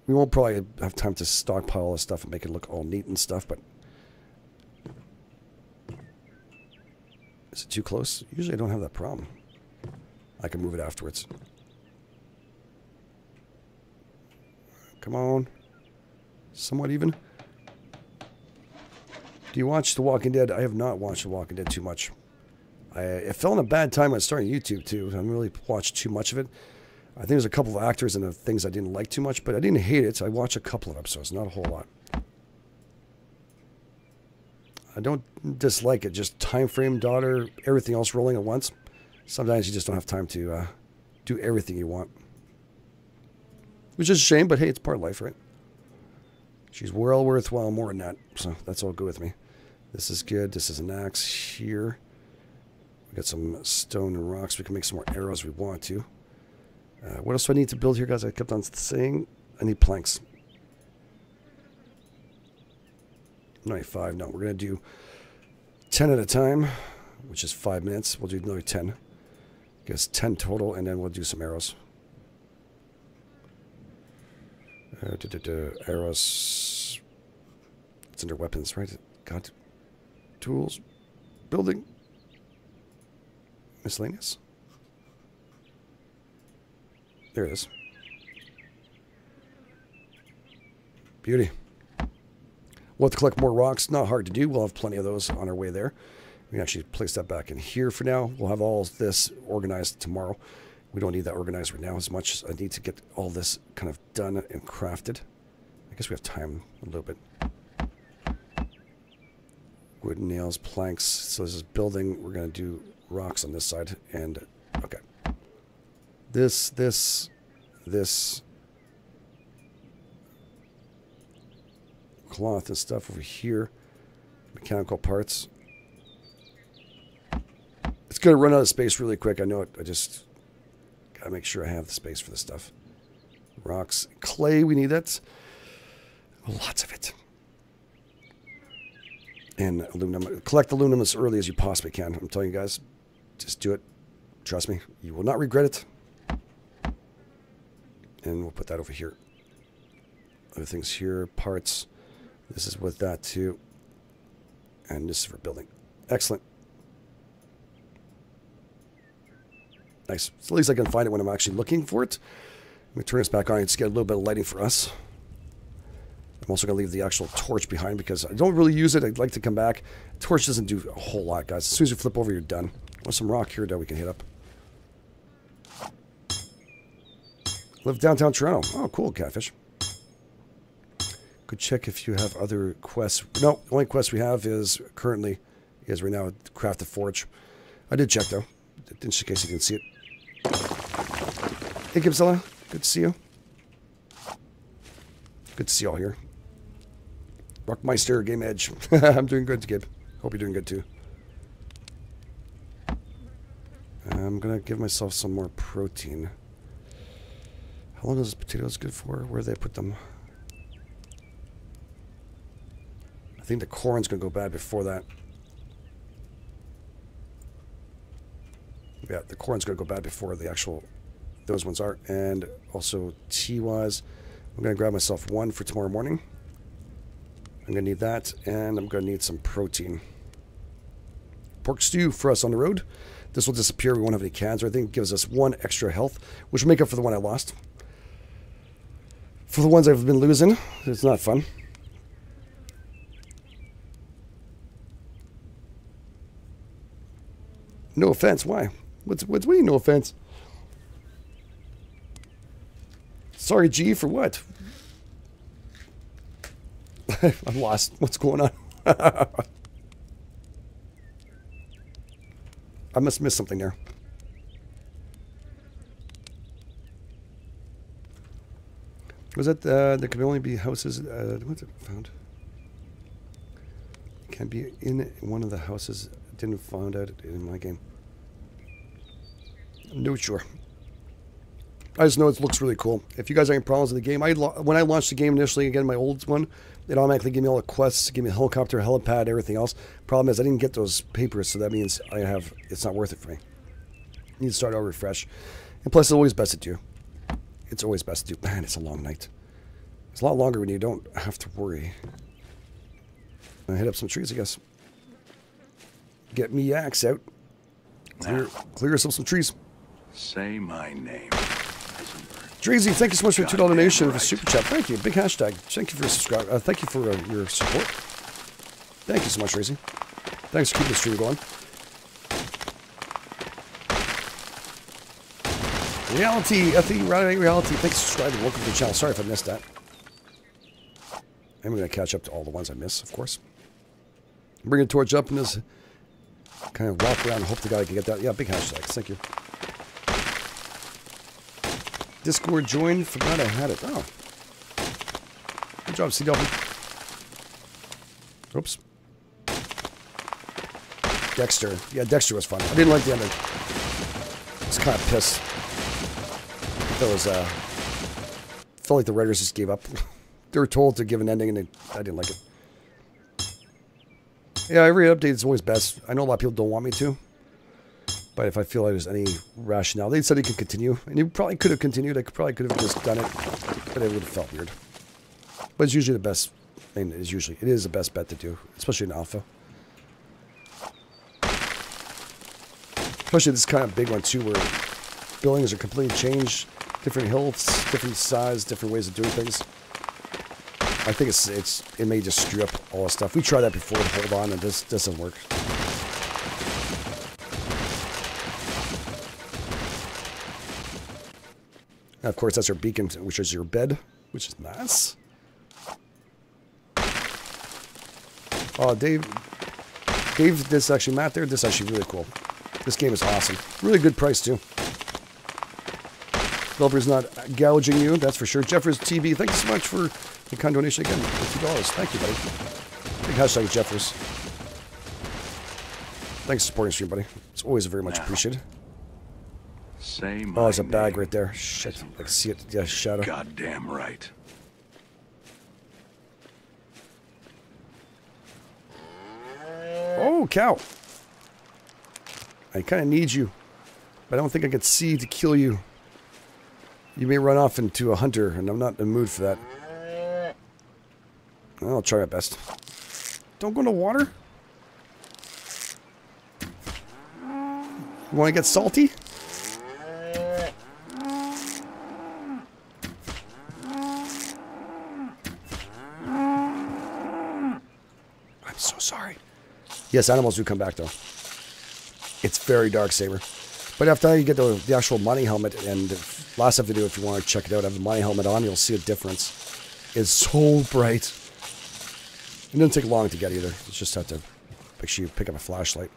Speaker 1: We won't probably have time to stockpile all this stuff and make it look all neat and stuff, but is it too close? Usually I don't have that problem. I can move it afterwards. Come on. Somewhat even. Do you watch The Walking Dead? I have not watched The Walking Dead too much. I, it fell in a bad time when I started YouTube too. I didn't really watch too much of it. I think there's a couple of actors and the things I didn't like too much, but I didn't hate it. So I watched a couple of episodes, not a whole lot. I don't dislike it. Just time frame, daughter, everything else rolling at once. Sometimes you just don't have time to uh, do everything you want, which is a shame. But hey, it's part of life, right? She's well worthwhile more than that, so that's all good with me. This is good. This is an axe here. We got some stone and rocks. We can make some more arrows if we want to. Uh, what else do I need to build here, guys? I kept on saying I need planks. 95. No, we're going to do 10 at a time, which is 5 minutes. We'll do another 10. I guess 10 total, and then we'll do some arrows. Uh, arrows. It's under weapons, right? God. Tools. Building. Miscellaneous. There it is. Beauty. We'll have to collect more rocks. Not hard to do. We'll have plenty of those on our way there. We can actually place that back in here for now. We'll have all this organized tomorrow. We don't need that organized right now as much as I need to get all this kind of done and crafted. I guess we have time a little bit. Wood, nails, planks. So this is building. We're going to do rocks on this side. And, okay. This, this, this. Cloth and stuff over here. Mechanical parts. It's going to run out of space really quick. I know it. I just got to make sure I have the space for this stuff. Rocks. Clay, we need that. Lots of it. And aluminum. Collect aluminum as early as you possibly can. I'm telling you guys, just do it. Trust me, you will not regret it. And we'll put that over here. Other things here, parts. This is with that too. And this is for building. Excellent. Nice. So at least I can find it when I'm actually looking for it. Let me turn this back on and just get a little bit of lighting for us. I'm also going to leave the actual torch behind because I don't really use it. I'd like to come back. Torch doesn't do a whole lot, guys. As soon as you flip over, you're done. There's some rock here that we can hit up. Live downtown Toronto. Oh, cool, catfish. Could check if you have other quests. No, the only quest we have is currently is right now craft a forge. I did check though, in case you didn't see it. Hey, Gibzilla. Good to see you. Good to see you all here. Rockmeister, Game Edge. [laughs] I'm doing good, Gib. Hope you're doing good too. I'm gonna give myself some more protein. How long is potatoes good for? Where do they put them? I think the corn's gonna go bad before that. Yeah, the corn's gonna go bad before the actual those ones are. And also tea wise, I'm gonna grab myself one for tomorrow morning. I'm gonna need that, and I'm gonna need some protein. Pork stew for us on the road. This will disappear. We won't have any cans or anything. It gives us one extra health, which will make up for the one I lost. For the ones I've been losing, it's not fun. No offense. Why? What's what's what? No offense. Sorry, G, for what? [laughs] I'm lost. What's going on? [laughs] I must miss something there. Was that uh, there could only be houses? Uh, what's it found? Can be in one of the houses. Didn't find out in my game. No sure. I just know it looks really cool. If you guys have any problems with the game, I when I launched the game initially, again my old one, it automatically gave me all the quests, gave me a helicopter, helipad, everything else. Problem is I didn't get those papers, so that means I have it's not worth it for me. I need to start over fresh. And plus, it's always best to do. it's always best to do. Man, it's a long night. It's a lot longer when you don't have to worry. I hit up some trees, I guess. Get me axe out. Clear,
Speaker 5: Now,
Speaker 1: clear yourself some trees.
Speaker 5: say my name.
Speaker 1: Drazy, thank you so much for your two dollar donation for
Speaker 5: right.
Speaker 1: super chat. Thank you. Big hashtag. Thank you for subscribe. Uh, thank you for uh, your support. Thank you so much, Drazy. Thanks for keeping the stream going. Reality, Ethy, Reality, Reality. thanks for subscribing. Welcome to the channel. Sorry if I missed that. I'm going to catch up to all the ones I miss, of course. Bring a torch up and just kind of walk around and hope the guy can get that. Yeah, big hashtags. Thank you. Discord join. Forgot I had it. Oh. Good job, CW. Oops. Dexter. Yeah, Dexter was fun. I didn't like the ending. I was kind of pissed. That was, uh... felt like the writers just gave up. [laughs] they were told to give an ending and they, I didn't like it. Yeah, every update is always best. I know a lot of people don't want me to. But if I feel like there's any rationale, they said he could continue, and he probably could have continued. I could probably could have just done it, but it would have felt weird. But it's usually the best. I mean, it's usually it is the best bet to do, especially in alpha. Especially this kind of big one too, where buildings are completely changed, different hills, different size, different ways of doing things. I think it's it's it may just screw up all the stuff. We tried that before to hold on, and this doesn't work. And of course, that's your beacon, which is your bed, which is nice. Oh, Dave, Dave, this actually Matt there. This is actually really cool. This game is awesome. Really good price too. Developer's not gouging you, that's for sure. Jeffers TV, thank you so much for the kind donation again. For two dollars. Thank you, buddy. Big hashtag Jeffers. Thanks for supporting the stream, buddy. It's always very much appreciated.
Speaker 5: Say
Speaker 1: Oh, there's a bag right there. Shit. I can see it. Yeah, shadow.
Speaker 5: Goddamn right.
Speaker 1: Oh, cow. I kind of need you. But I don't think I can see to kill you. You may run off into a hunter, and I'm not in the mood for that. I'll try my best. Don't go in the water. You want to get salty? I'm so sorry. Yes, animals do come back though. It's very dark saber. But after you get the, the actual money helmet, and last have to do if you want to check it out, have the money helmet on, you'll see a difference. It's so bright. It doesn't take long to get either. You just have to make sure you pick up a flashlight.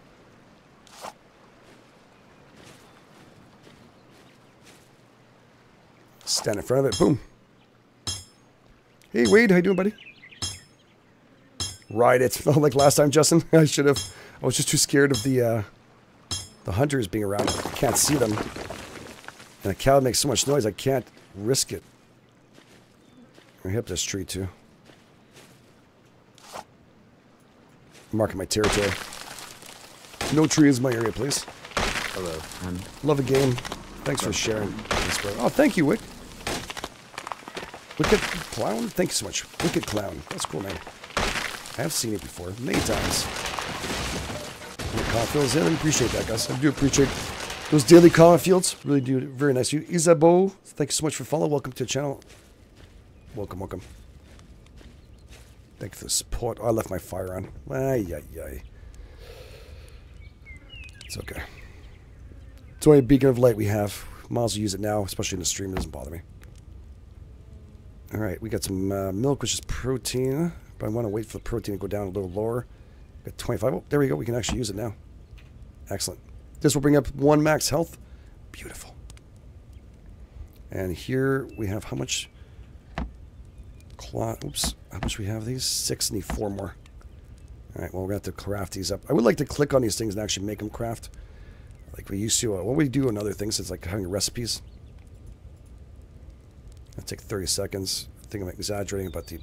Speaker 1: Stand in front of it. Boom. Hey Wade, how you doing, buddy? Ride it. [laughs] Felt like last time, Justin. [laughs] I should have. I was just too scared of the uh, the hunters being around. I can't see them, and a cow makes so much noise. I can't risk it. I hit this tree too. Marking my territory. No trees in my area, please.
Speaker 4: Hello, friend.
Speaker 1: Love a game. Thanks for sharing this. Oh, thank you, Wick. Wicked Clown? Thank you so much. Wicked Clown. That's cool name. I have seen it before, many times. Comment fills in, I appreciate that, guys. I do appreciate those daily comment fields. Really do. Very nice. You, Isabeau, thank you so much for follow. Welcome to the channel. Welcome, welcome. Thank you for the support. Oh, I left my fire on. Ay, ay, ay. It's okay. It's only a beacon of light we have. Might as well use it now, especially in the stream. It doesn't bother me. All right, we got some uh, milk, which is protein. But I want to wait for the protein to go down a little lower. Got 25. Oh, there we go. We can actually use it now. Excellent. This will bring up one max health. Beautiful. And here we have how much? Cloth. Oops. How much we have these? Six. Need four more. All right. Well, we're going to have to craft these up. I would like to click on these things and actually make them craft. Like we used to. Uh, what we do in other things is like having recipes. That'll take 30 seconds. I think I'm exaggerating about the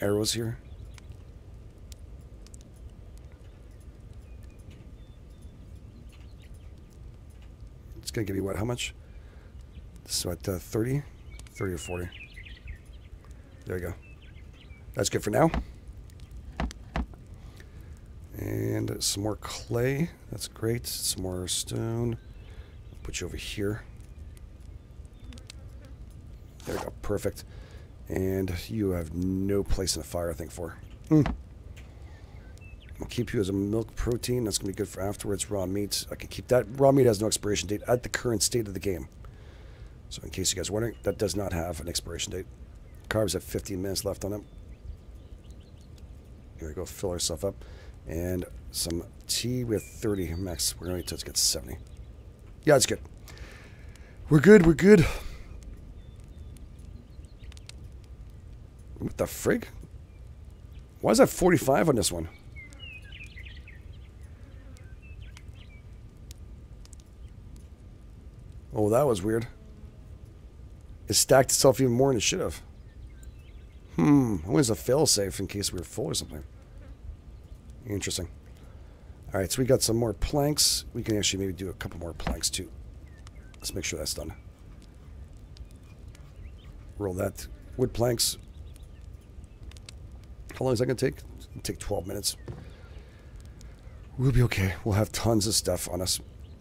Speaker 1: arrows here. It's going to give you what? How much? So at uh, 30? 30 or 40. There you go. That's good for now. And some more clay. That's great. Some more stone. Put you over here. There we go. Perfect. And you have no place in the fire, I think, for. Mm. Keep you as a milk protein. That's going to be good for afterwards. Raw meat. I can keep that. Raw meat has no expiration date at the current state of the game. So in case you guys are wondering, that does not have an expiration date. Carbs have 15 minutes left on them. Here we go. Fill ourselves up. And some tea with 30 max. We're going to get 70. Yeah, it's good. We're good. We're good. What the frig? Why is that 45 on this one? Oh, that was weird. It stacked itself even more than it should have. Hmm. I wonder a failsafe in case we were full or something. Interesting. All right, so we got some more planks. We can actually maybe do a couple more planks too. Let's make sure that's done. Roll that wood planks. How long is that going to take? Take 12 minutes. We'll be okay. We'll have tons of stuff on us.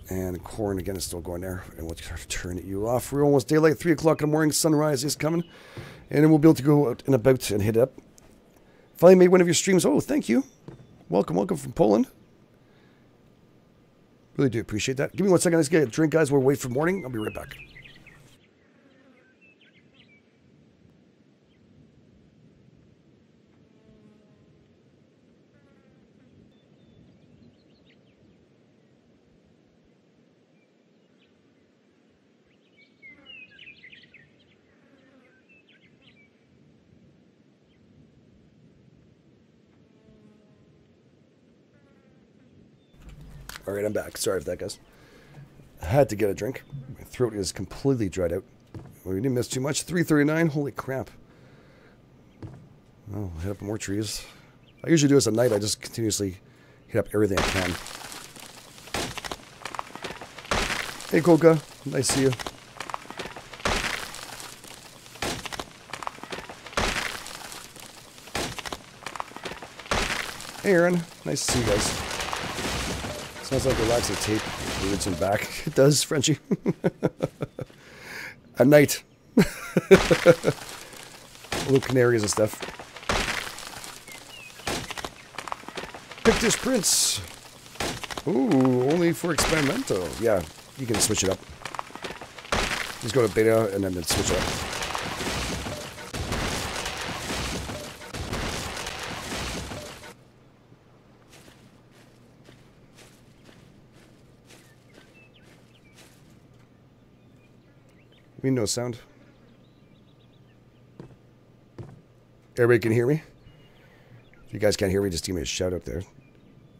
Speaker 1: And corn again is still going there. And we'll turn you off. We're almost daylight. 3 o'clock in the morning. Sunrise is coming. And then we'll be able to go out and about and hit up. Finally made one of your streams. Oh, thank you. Welcome, welcome from Poland. Really do appreciate that. Give me one second. Let's get a drink, guys. We'll wait for morning. I'll be right back. All right, I'm back. Sorry if that, guys. I had to get a drink. My throat is completely dried out. We didn't miss too much. 339. Holy crap. Oh, hit up more trees. I usually do this at night. I just continuously hit up everything I can. Hey, Coca. Nice to see you. Hey, Aaron. Nice to see you guys. Sounds like relaxing tape roots and back. [laughs] It does, Frenchie. [laughs] At night. [laughs] Little canaries and stuff. Pictus Prince. Ooh, only for experimental. Yeah, you can switch it up. Just go to beta and then switch it up. No sound. Everybody can hear me? If you guys can't hear me, just give me a shout out there.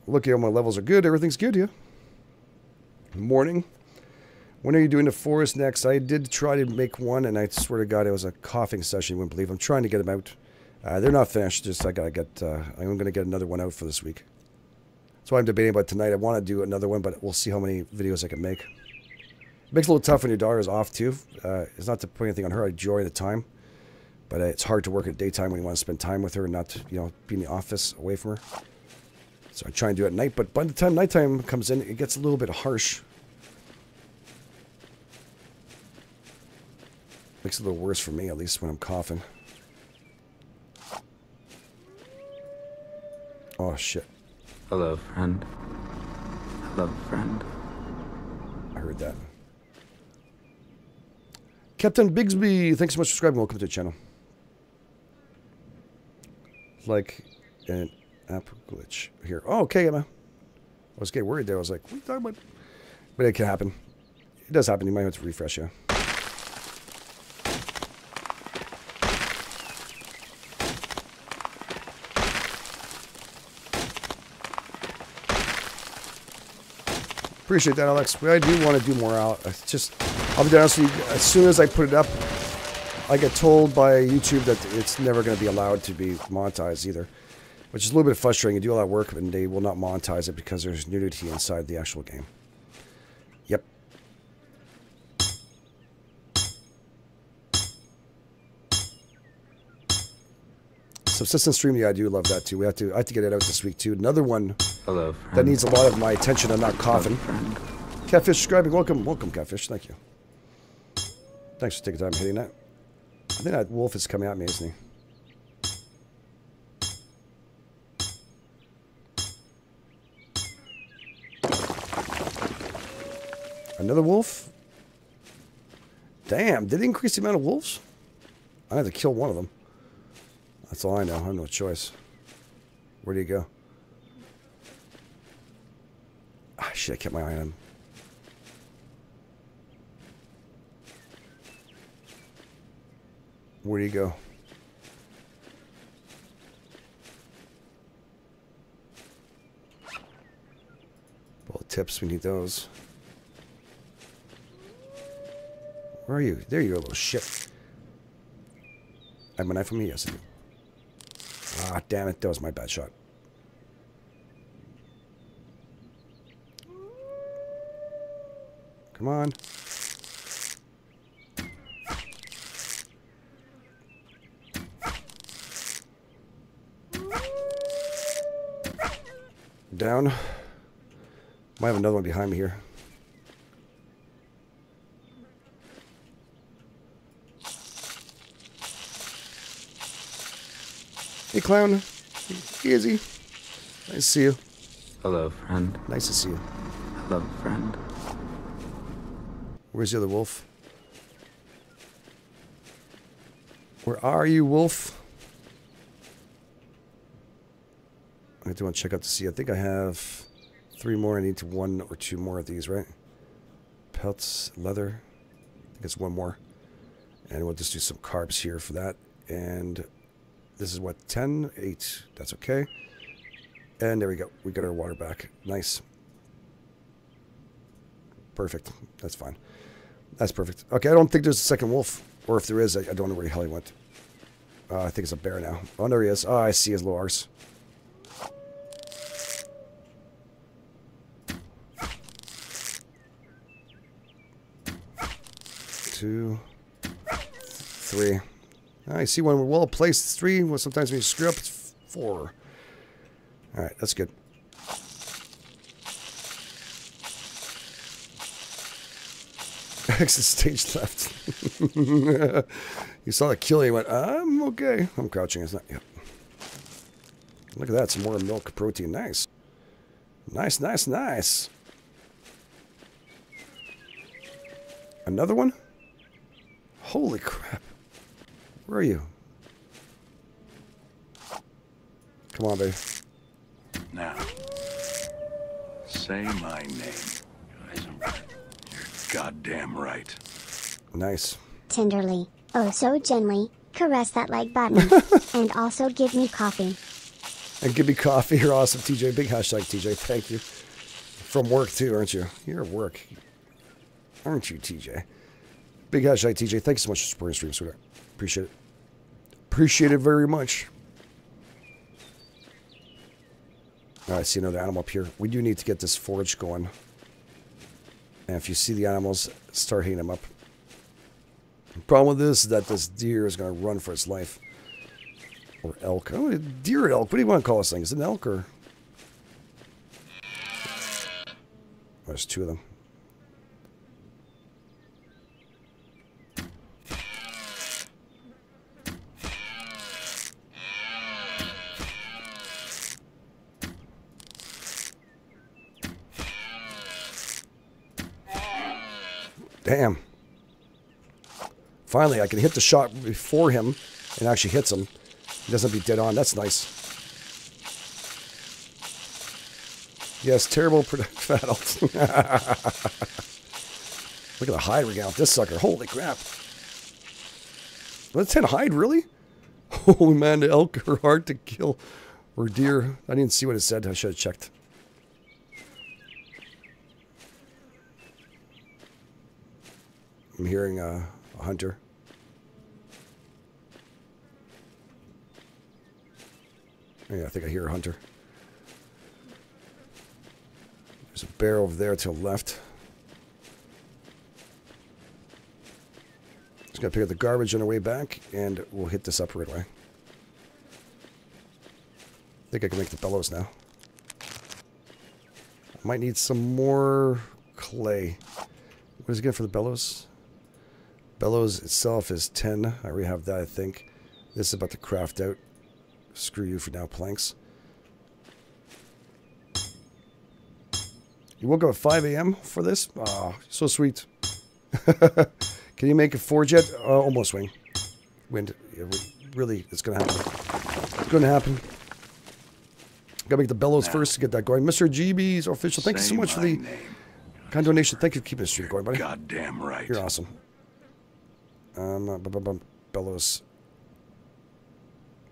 Speaker 1: Look here, my levels are good. Everything's good, yeah? Morning. When are you doing the forest next? I did try to make one, and I swear to God, it was a coughing session. You wouldn't believe. I'm trying to get them out. Uh, they're not finished. Just I gotta get. Uh, I'm gonna get another one out for this week. That's why I'm debating about tonight. I want to do another one, but we'll see how many videos I can make. Makes it a little tough when your daughter is off too. Uh, it's not to put anything on her. I enjoy the time, but uh, it's hard to work at daytime when you want to spend time with her and not, you know, be in the office away from her. So I try and do it at night. But by the time nighttime comes in, it gets a little bit harsh. Makes it a little worse for me, at least when I'm coughing. Oh shit!
Speaker 4: Hello, friend. Hello, friend.
Speaker 1: I heard that. Captain Bigsby, thanks so much for subscribing. Welcome to the channel. Like an app glitch here. Oh, okay, man. I was getting worried there. I was like, what are you talking about? But it can happen. It does happen. You might have to refresh, yeah. Appreciate that, Alex. I do want to do more out. It's just, I'll be honest with you, as soon as I put it up, I get told by YouTube that it's never going to be allowed to be monetized either. Which is a little bit frustrating. You do all that work and they will not monetize it because there's nudity inside the actual game. Subsistence stream, yeah, I do love that too. We have to, I have to get it out this week too. Another one
Speaker 4: Hello, friend.
Speaker 1: that needs a lot of my attention. I'm not coughing. Catfish subscribing, welcome, welcome, Catfish. Thank you. Thanks for taking time hitting that. I think that wolf is coming at me, isn't he? Another wolf? Damn, did it increase the amount of wolves? I have to kill one of them. That's all I know. I have no choice. Where do you go? Ah, shit, I kept my eye on him. Where do you go? Well, tips, we need those. Where are you? There you go, little shit. I have a knife on me? Yes, I do. Ah, damn it. That was my bad shot. Come on. Down. Might have another one behind me here. Clown. Easy. Nice to see you.
Speaker 4: Hello, friend.
Speaker 1: Nice to see you.
Speaker 4: Hello, friend.
Speaker 1: Where's the other wolf? Where are you, wolf? I do want to check out to see. I think I have three more. I need to one or two more of these, right? Pelts, leather. I think it's one more. And we'll just do some carbs here for that. And this is what, 10? 8. That's okay. And there we go. We got our water back. Nice. Perfect. That's fine. That's perfect. Okay, I don't think there's a second wolf. Or if there is, I, I don't know where the hell he went. Uh, I think it's a bear now. Oh, there he is. Oh, I see his arse. Two, three. I see one well placed. It's three. Well, sometimes you screw up, it's four. All right, that's good. [laughs] Exit stage left. [laughs] you saw the kill. You went, I'm okay. I'm crouching. It's not. Yep. Look at that. Some more milk protein. Nice. Nice, nice, nice. Another one? Holy crap. Where are you? Come on, baby.
Speaker 5: Now, say my name, You're goddamn right.
Speaker 1: Nice.
Speaker 3: Tenderly, oh so gently, caress that like button. [laughs] and also give me coffee.
Speaker 1: And give me coffee. [laughs] You're awesome, TJ. Big hashtag, TJ. Thank you. From work, too, aren't you? You're at work. Aren't you, TJ? Big hashtag, TJ. Thank you so much for supporting stream, sweetheart. Appreciate it. Appreciate it very much. All right, I see another animal up here. We do need to get this forage going. And if you see the animals, start hitting them up. The problem with this is that this deer is going to run for its life. Or elk. Oh, deer elk. What do you want to call this thing? Is it an elk or... There's two of them. Damn. Finally, I can hit the shot before him and actually hits him. He doesn't be dead on. That's nice. Yes, terrible [laughs] alt. [laughs] Look at the hide we got this sucker. Holy crap. Let's hit hide, really? [laughs] Holy man, the elk are hard to kill. Or deer. I didn't see what it said. I should have checked. I'm hearing uh, a hunter. Yeah, I think I hear a hunter. There's a bear over there to the left. Just gotta pick up the garbage on our way back, and we'll hit this up right away. I think I can make the bellows now. I might need some more clay. What is it again for the bellows? Bellows itself is 10. I already have that, I think. This is about to craft out. Screw you for now, planks. You woke up at 5 a.m. for this? Ah, so sweet. [laughs] Can you make a forge yet? Uh, almost swing. Wind. Yeah, really, it's going to happen. It's going to happen. Gotta make the bellows
Speaker 5: Now.
Speaker 1: first to get that going. Mr. GB's official. Thank you so much for the kind donation. Thank you for keeping the stream going, buddy.
Speaker 5: Goddamn right.
Speaker 1: You're awesome. Um, bellows.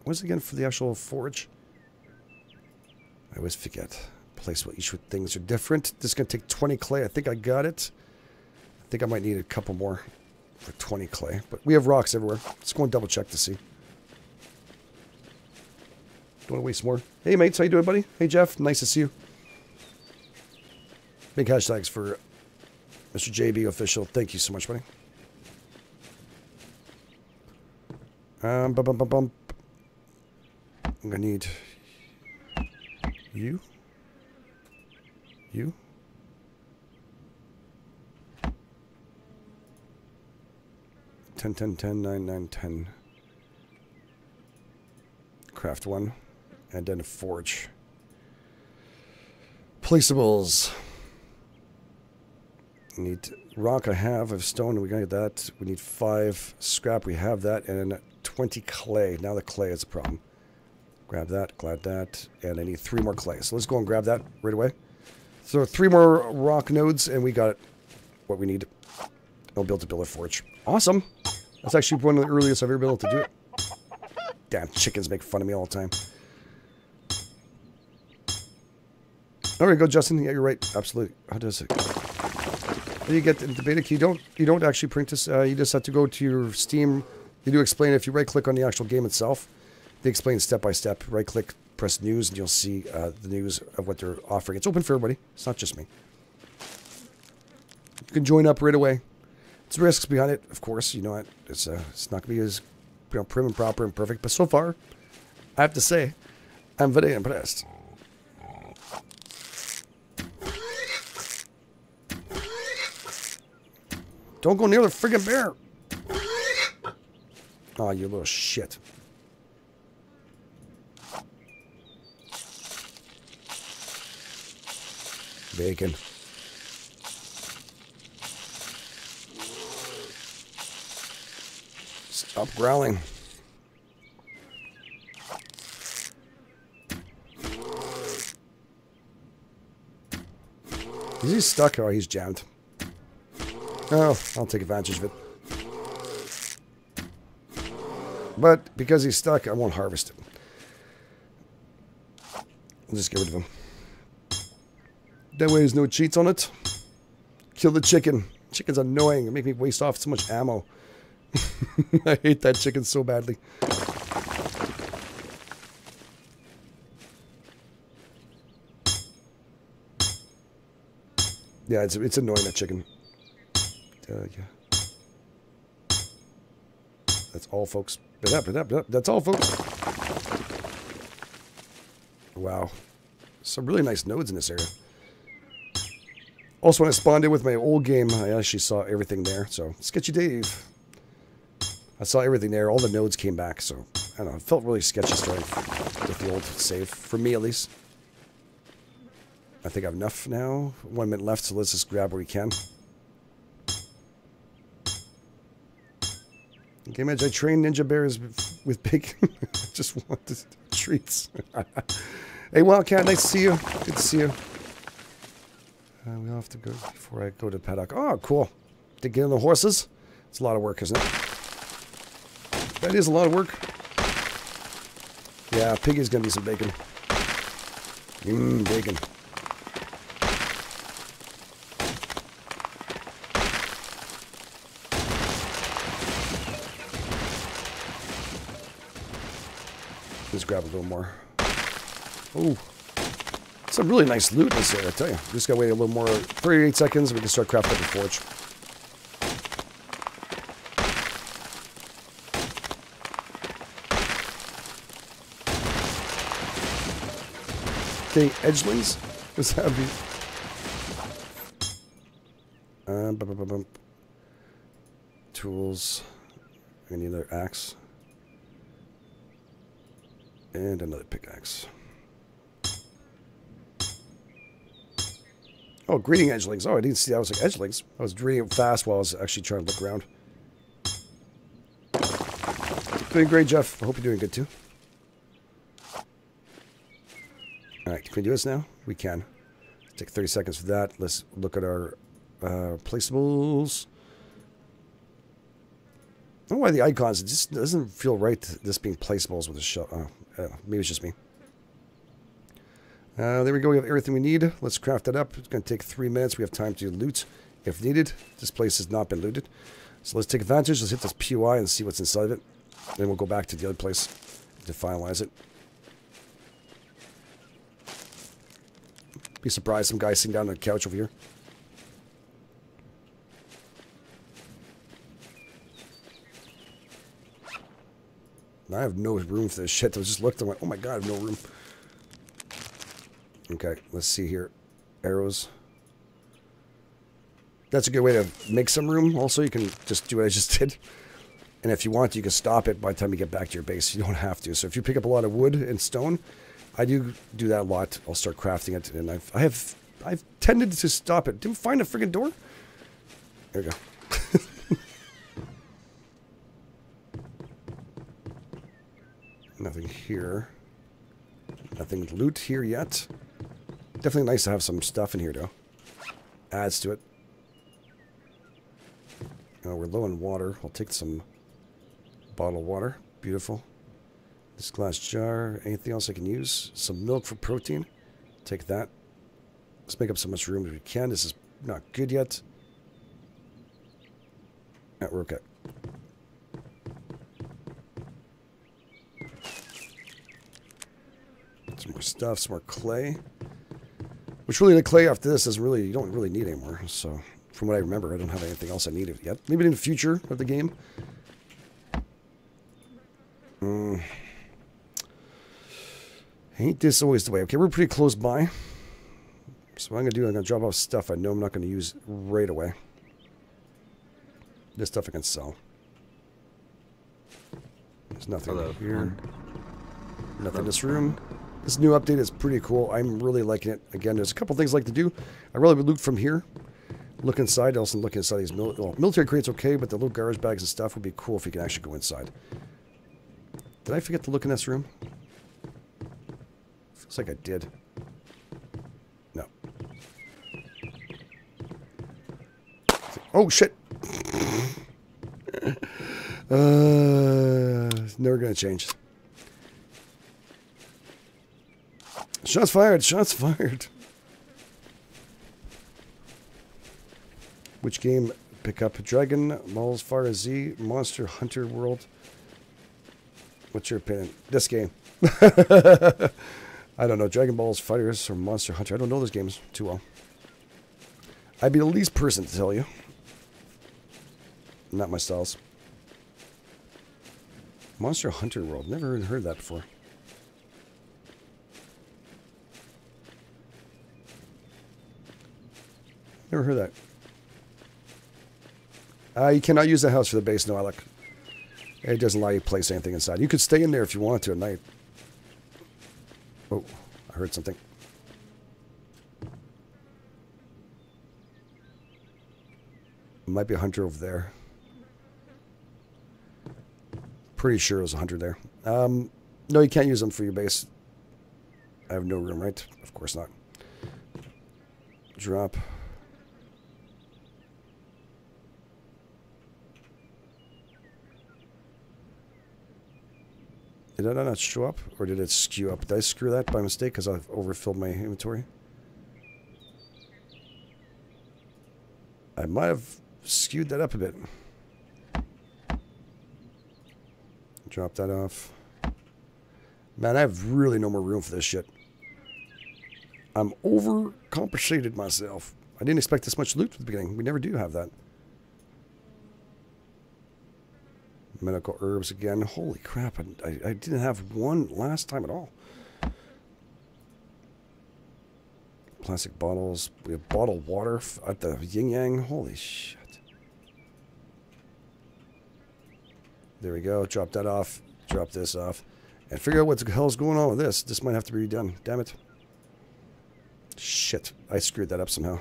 Speaker 1: What is it again for the actual forge? I always forget. Place what each things are different. This is gonna take 20 clay. I think I got it. I think I might need a couple more for 20 clay. But we have rocks everywhere. Let's go and double check to see. Don't want to waste more. Hey mates, how you doing, buddy? Hey Jeff, nice to see you. Big hashtags for Mr. JB official. Thank you so much, buddy. Um, bum, bum, bum, bum. I'm gonna need you, you. Ten, ten, ten, nine, nine, ten. Craft one, and then a forge. Placeables. Need rock I have of stone. We got that. We need five scrap. We have that. And 20 clay. Now the clay is a problem. Grab that. Glad that. And I need three more clay. So let's go and grab that right away. So three more rock nodes and we got what we need. We'll build a builder forge. Awesome. That's actually one of the earliest I've ever been able to do it. Damn, chickens make fun of me all the time. All right, go, Justin. Yeah, you're right. Absolutely. How does it? Do you get the beta key? You don't you don't actually print this. Uh, you just have to go to your Steam. You do explain if you right click on the actual game itself. They explain step by step. Right click, press news, and you'll see uh, the news of what they're offering. It's open for everybody. It's not just me. You can join up right away. It's risks behind it, of course. You know it. It's uh, it's not gonna be as you know prim and proper and perfect, but so far, I have to say, I'm very impressed. Don't go near the friggin' bear. Oh, you little shit. Bacon. Stop growling. Is he stuck or he's jammed? Oh, I'll take advantage of it. But because he's stuck, I won't harvest him. I'll just get rid of him. That way there's no cheats on it. Kill the chicken. Chicken's annoying. It make me waste off so much ammo. [laughs] I hate that chicken so badly. Yeah, it's it's annoying that chicken. Uh, yeah. That's all, folks. That's all, folks. Wow. Some really nice nodes in this area. Also, when I spawned in with my old game, I actually saw everything there. So, Sketchy Dave. I saw everything there. All the nodes came back. So, I don't know. It felt really sketchy starting with the old save. For me, at least. I think I have enough now. One minute left, so let's just grab what we can. Okay, Madge, I train ninja bears with, big. [laughs] just want treats. [laughs] hey, Wildcat, nice to see you. Good to see you. Uh, we'll have to go before I go to paddock. Oh, cool. To get on the horses. It's a lot of work, isn't it? That is a lot of work. Yeah, Piggy's gonna be some bacon. Mmm, bacon. Let's grab a little more. Oh, some really nice loot in this area, I tell you. Just gotta wait a little more. 38 seconds, we can start crafting the forge. Okay, edgelings. What's [laughs] that be? Uh, bum, bum, bum, bum. Tools. I need another axe. And another pickaxe. Oh, greeting edgelings. Oh, I didn't see that. I was like, edgelings. I was reading it fast while I was actually trying to look around. Doing great, Jeff. I hope you're doing good too. All right, can we do this now? We can. Take 30 seconds for that. Let's look at our uh, placeables. I don't know why the icons, it just doesn't feel right, this being placeables with a shell. Oh, uh, maybe it's just me. Uh, there we go. We have everything we need. Let's craft that up. It's going to take three minutes. We have time to loot if needed. This place has not been looted. So let's take advantage. Let's hit this POI and see what's inside of it. Then we'll go back to the other place to finalize it. Be surprised some guy sitting down on the couch over here. I have no room for this shit. I just looked and went, oh my god, I have no room. Okay, let's see here. Arrows. That's a good way to make some room. Also, you can just do what I just [laughs] did. And if you want, you can stop it by the time you get back to your base. You don't have to. So if you pick up a lot of wood and stone, I do do that a lot. I'll start crafting it, and I've I have I've tended to stop it. Didn't find a friggin' door. There we go. [laughs] Nothing here. Nothing loot here yet. Definitely nice to have some stuff in here, though. Adds to it. Oh, we're low on water. I'll take some bottled water. Beautiful. This glass jar. Anything else I can use? Some milk for protein. Take that. Let's make up so much room as we can. This is not good yet. Yeah, we're okay. Some more stuff, some more clay. Which really the clay after this is really you don't really need anymore. So from what I remember, I don't have anything else I needed yet. Maybe in the future of the game. Mm. Ain't this always the way? Okay, we're pretty close by. So what I'm going to do, I'm going to drop off stuff I know I'm not going to use right away. This stuff I can sell. There's nothing
Speaker 4: Hello,
Speaker 1: here. Nothing in this room. This new update is pretty cool. I'm really liking it. Again, there's a couple things I like to do. I really would loot from here. Look inside. Also look inside these mil well, military crates. Okay, but the little garbage bags and stuff would be cool if you can actually go inside. Did I forget to look in this room? Feels like I did. No. Oh shit. [laughs] uh, never gonna change. Shots fired. Shots fired. Which game pick up? Dragon Balls FighterZ, Monster Hunter World. What's your opinion? This game. [laughs] I don't know. Dragon Balls Fighters or Monster Hunter. I don't know those games too well. I'd be the least person to tell you. Not my styles. Monster Hunter World. Never heard that before. Never heard that. Uh, you cannot use the house for the base, no, Alec. It doesn't allow you to place anything inside. You could stay in there if you wanted to at night. Oh, I heard something. Might be a hunter over there. Pretty sure there's a hunter there. Um, no, you can't use them for your base. I have no room, right? Of course not. Drop. Did that not show up? Or did it skew up? Did I screw that by mistake because I've overfilled my inventory? I might have skewed that up a bit. Drop that off. Man, I have really no more room for this shit. I'm overcompensated myself. I didn't expect this much loot at the beginning. We never do have that. Medical herbs again. Holy crap. I, I didn't have one last time at all. plastic bottles. We have bottled water at the yin yang. Holy shit. There we go. Drop that off. Drop this off. And figure out what the hell's going on with this. This might have to be redone. Damn it. Shit. I screwed that up somehow.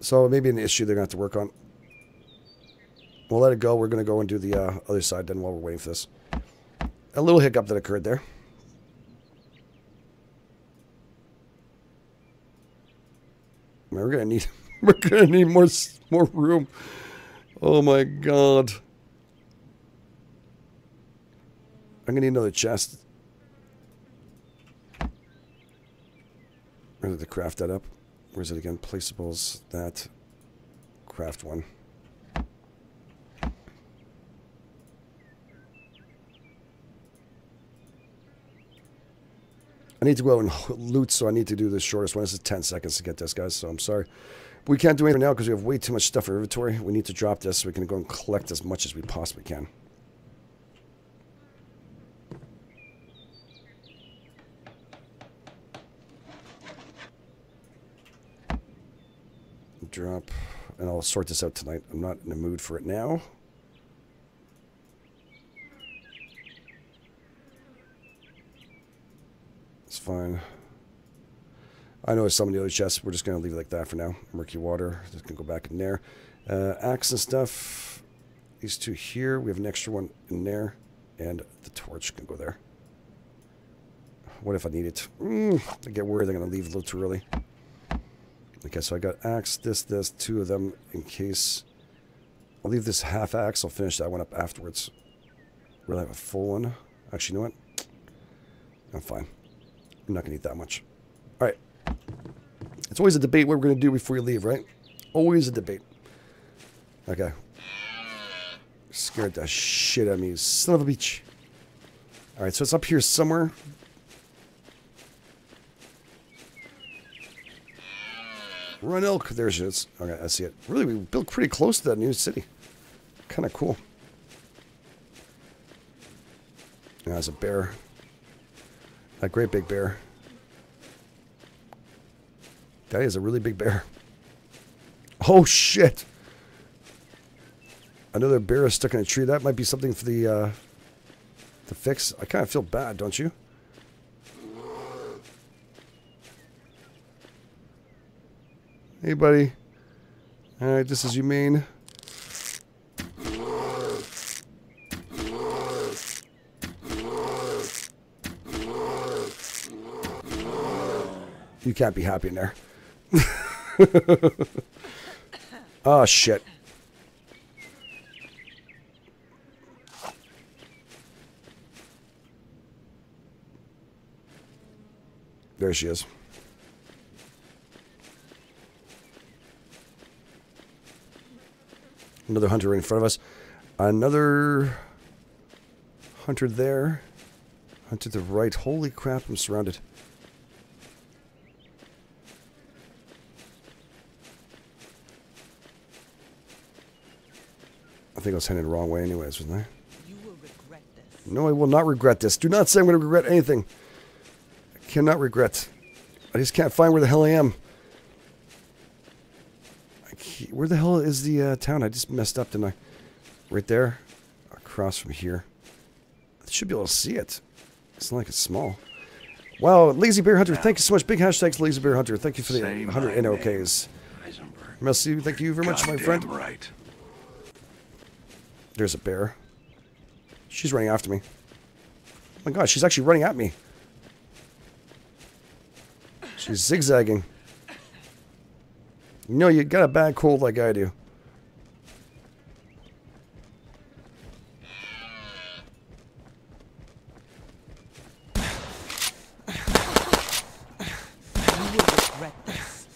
Speaker 1: So maybe an issue they're going to have to work on. We'll let it go. We're going to go and do the uh, other side then while we're waiting for this. A little hiccup that occurred there. We're gonna need [laughs] we're gonna need more more room. Oh my god. I'm gonna need another chest. Where did the craft that up? Where's it again? Placeables. That. Craft one. I need to go out and [laughs] loot, so I need to do the shortest one. This is 10 seconds to get this, guys, so I'm sorry. We can't do anything now because we have way too much stuff our inventory. We need to drop this so we can go and collect as much as we possibly can. Drop, and I'll sort this out tonight. I'm not in the mood for it now. Fine. I know some of the other chests. We're just going to leave it like that for now. Murky water. Just going to go back in there. Uh, axe and stuff. These two here. We have an extra one in there. And the torch can go there. What if I need it? Mm, I get worried they're going to leave a little too early. Okay, so I got axe, this, this, two of them in case. I'll leave this half axe. I'll finish that one up afterwards. Really have a full one. Actually, you know what? I'm fine. I'm not going to eat that much. All right. It's always a debate what we're going to do before you leave, right? Always a debate. Okay. Scared the shit out of me, son of a bitch. All right, so it's up here somewhere. Run elk. There she is. Okay, I see it. Really, we built pretty close to that new city. Kind of cool. Yeah, there's a bear. A great big bear. That is a really big bear. Oh shit! Another bear is stuck in a tree. That might be something for the uh, to fix. I kind of feel bad, don't you? Hey, buddy. All right, this is humane. You can't be happy in there. oh, [laughs] shit. There she is. Another hunter in front of us. Another hunter there. Hunter to the right. Holy crap, I'm surrounded. Think I was heading the wrong way anyways, wasn't I?
Speaker 2: You will regret this.
Speaker 1: No, I will not regret this. Do not say I'm going to regret anything. I cannot regret. I just can't find where the hell I am. I where the hell is the uh, town? I just messed up, didn't I? Right there, across from here. I should be able to see it. It's not like it's small. Wow, Lazy Bear Hunter, thank you so much. Big hashtags, Lazy Bear Hunter. Thank you for the
Speaker 5: Say
Speaker 1: 100 NOKs.
Speaker 5: Heisenberg.
Speaker 1: Merci, thank you very much, my friend.
Speaker 5: right.
Speaker 1: There's a bear. She's running after me. Oh my god, she's actually running at me. She's zigzagging. You know, you got a bad cold like I do.
Speaker 2: You will regret this.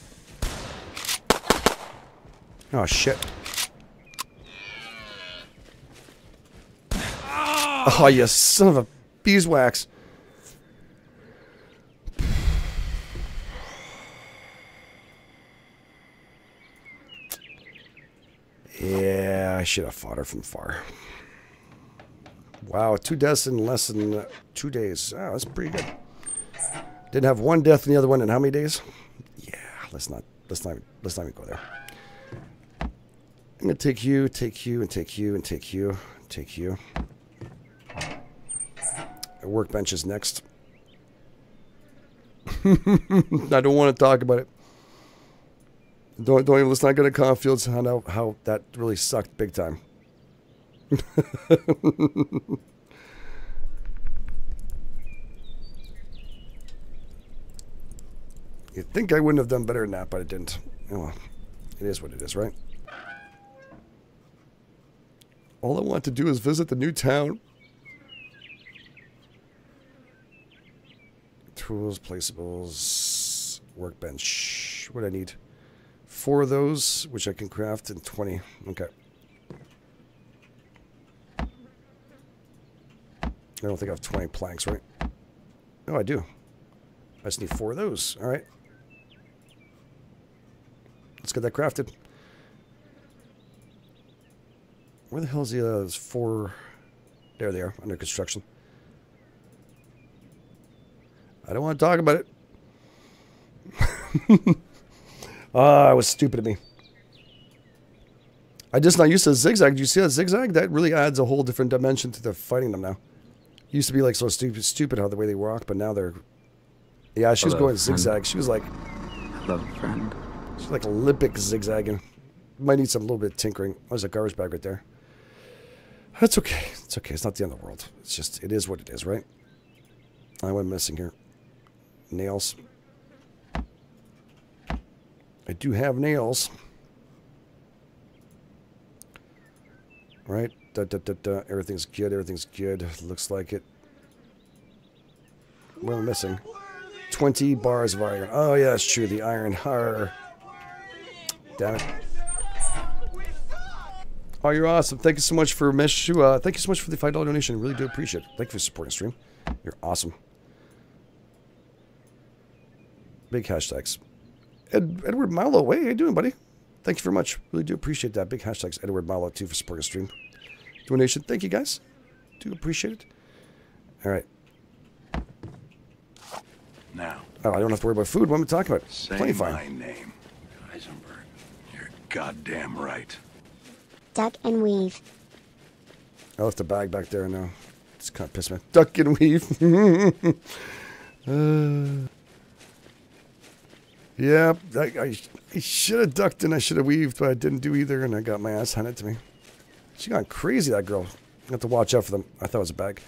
Speaker 1: Oh, shit. Oh, you son of a beeswax. Yeah, I should have fought her from far. Wow, two deaths in less than two days. Oh, that's pretty good. Didn't have one death in the other one in how many days? Yeah, let's not let's not let's not even go there. I'm gonna take you, take you, and take you, and take you, take you. Workbench is next. [laughs] I don't want to talk about it. Don't don't even let's not go to Confields. How how how that really sucked big time. [laughs] You'd think I wouldn't have done better than that, but I didn't. Oh, well, it is what it is, right? All I want to do is visit the new town. Tools, placeables, workbench. What I need? Four of those, which I can craft in 20. Okay. I don't think I have 20 planks, right? No, I do. I just need four of those. All right. Let's get that crafted. Where the hell is the uh, four? There they are, under construction. I don't want to talk about it. [laughs] Ah, it was stupid of me. I just not used to zigzag. Do you see that zigzag? That really adds a whole different dimension to the fighting them now. Used to be like so stupid, stupid how the way they walk, but now they're. Yeah, she was
Speaker 4: Hello,
Speaker 1: going
Speaker 4: friend.
Speaker 1: zigzag. She was like,
Speaker 4: Hello, friend.
Speaker 1: she's like Olympic zigzagging. Might need some little bit of tinkering. Oh, there's a garbage bag right there. That's okay. It's okay. It's not the end of the world. It's just, it is what it is, right? I went missing here. Nails. I do have nails. Right? Da, da, da, da. Everything's good. Everything's good. Looks like it. What am I missing? 20 bars of iron. Oh, yeah, that's true. The iron. Har. Damn it. Oh, you're awesome. Thank you so much for Meshu. Uh, thank you so much for the $5 donation. Really do appreciate it. Thank you for supporting stream. You're awesome. Big hashtags. Ed, Edward Milo, hey, how you doing, buddy? Thank you very much. Really do appreciate that. Big hashtags, Edward Milo, too, for supporting the stream. Donation. Thank you, guys. Do appreciate it. All right.
Speaker 5: Now,
Speaker 1: Oh, I don't have to worry about food. What am I talking about?
Speaker 5: say
Speaker 1: Plenty
Speaker 5: my
Speaker 1: fine.
Speaker 5: name. Heisenberg. You're goddamn right.
Speaker 3: Duck and weave.
Speaker 1: I left the bag back there now. It's kind of pissed me. Duck and weave. [laughs] uh, yeah, I, I, I should have ducked and I should have weaved, but I didn't do either, and I got my ass handed to me. She got crazy, that girl. I have to watch out for them. I thought it was a bag.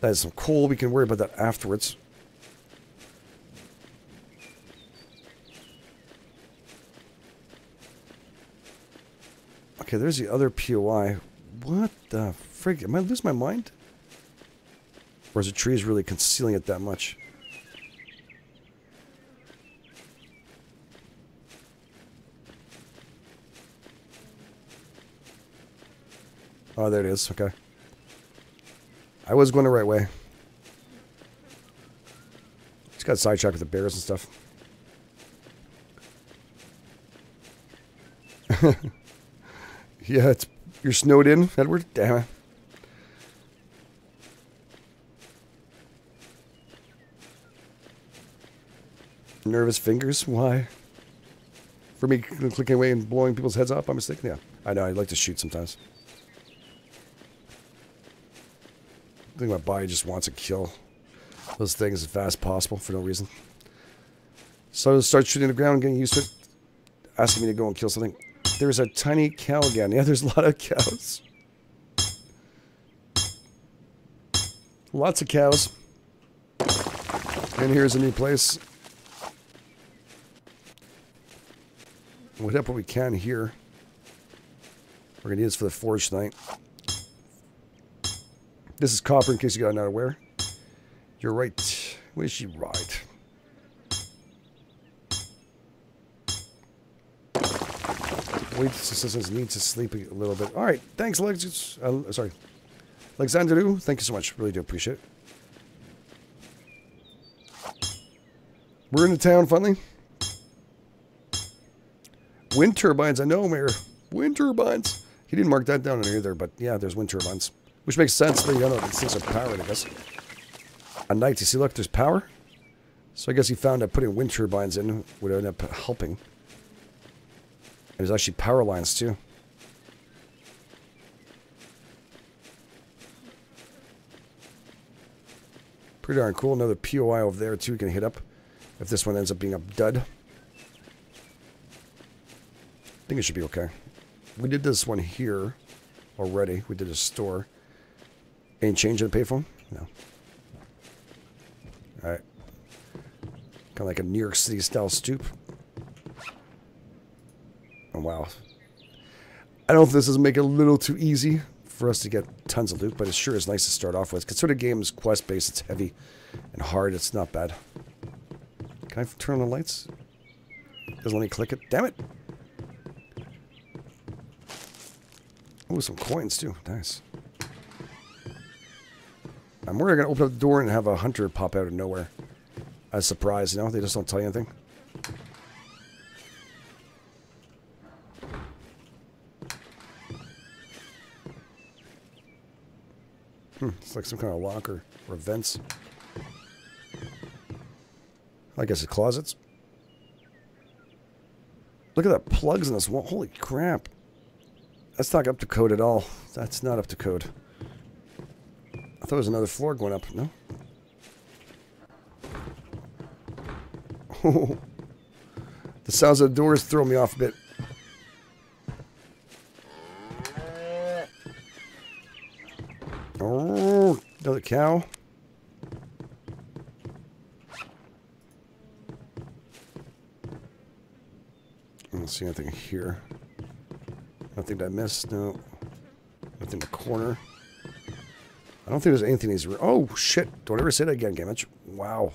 Speaker 1: That is some coal. We can worry about that afterwards. Okay, there's the other POI. What the frig? Am I losing my mind? Or is the trees really concealing it that much? Oh, there it is. Okay. I was going the right way. Just got sidetracked with the bears and stuff. [laughs] Yeah, it's you're snowed in, Edward. Damn it. Nervous fingers? Why? For me clicking away and blowing people's heads off by mistake? Yeah, I know. I like to shoot sometimes. I think my body just wants to kill those things as fast as possible for no reason. So I start shooting the ground, getting used to it, asking me to go and kill something. There's a tiny cow again. [laughs] Yeah, there's a lot of cows. Lots of cows. And here's a new place. We'll what we can here. We're gonna need this for the forge tonight. This is copper in case you got not aware. You're right. What is she right? Wait, assistants need to sleep a little bit. All right, thanks, Alex. Uh, sorry, Alexander. Thank you so much. Really do appreciate it. We're in the town finally. Wind turbines. I know, Mayor. Wind turbines. He didn't mark that down either, but yeah, there's wind turbines, which makes sense. But you know, these things are powered, I guess. A night. You see, look, there's power. So I guess he found that putting wind turbines in would end up helping. And there's actually power lines too. Pretty darn cool. Another POI over there too we can hit up if this one ends up being a dud. I think it should be okay. We did this one here already. We did a store. Any change in the payphone? No. Alright. Kind of like a New York City style stoop. Oh, wow. I don't know if this is making it a little too easy for us to get tons of loot, but it sure is nice to start off with. Consider the game is quest-based, it's heavy and hard, it's not bad. Can I turn on the lights? Doesn't let me click it. Damn it! Oh, some coins too. Nice. I'm worried I'm to open up the door and have a hunter pop out of nowhere. As surprise, you know? They just don't tell you anything. Hmm, it's like some kind of locker or vents. I guess it's closets. Look at that plugs in this wall. Holy crap. That's not up to code at all. That's not up to code. There was another floor going up. No? [laughs] the sounds of the doors throw me off a bit. Oh, another cow. I don't see anything here. Nothing that I missed. No. Nothing in the corner. I don't think there's anything these. Oh shit! Don't ever say that again, Gamage. Wow,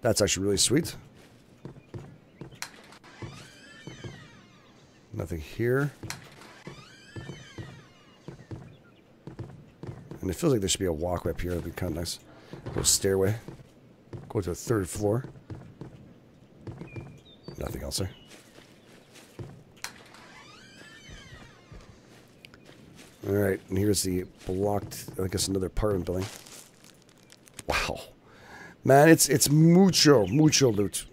Speaker 1: that's actually really sweet. Nothing here. And it feels like there should be a walkway up here. That'd be kind of nice. A little stairway. Go to the third floor. Nothing else there. Alright, and here's the blocked, I guess another apartment building. Wow. Man, it's it's mucho, mucho loot.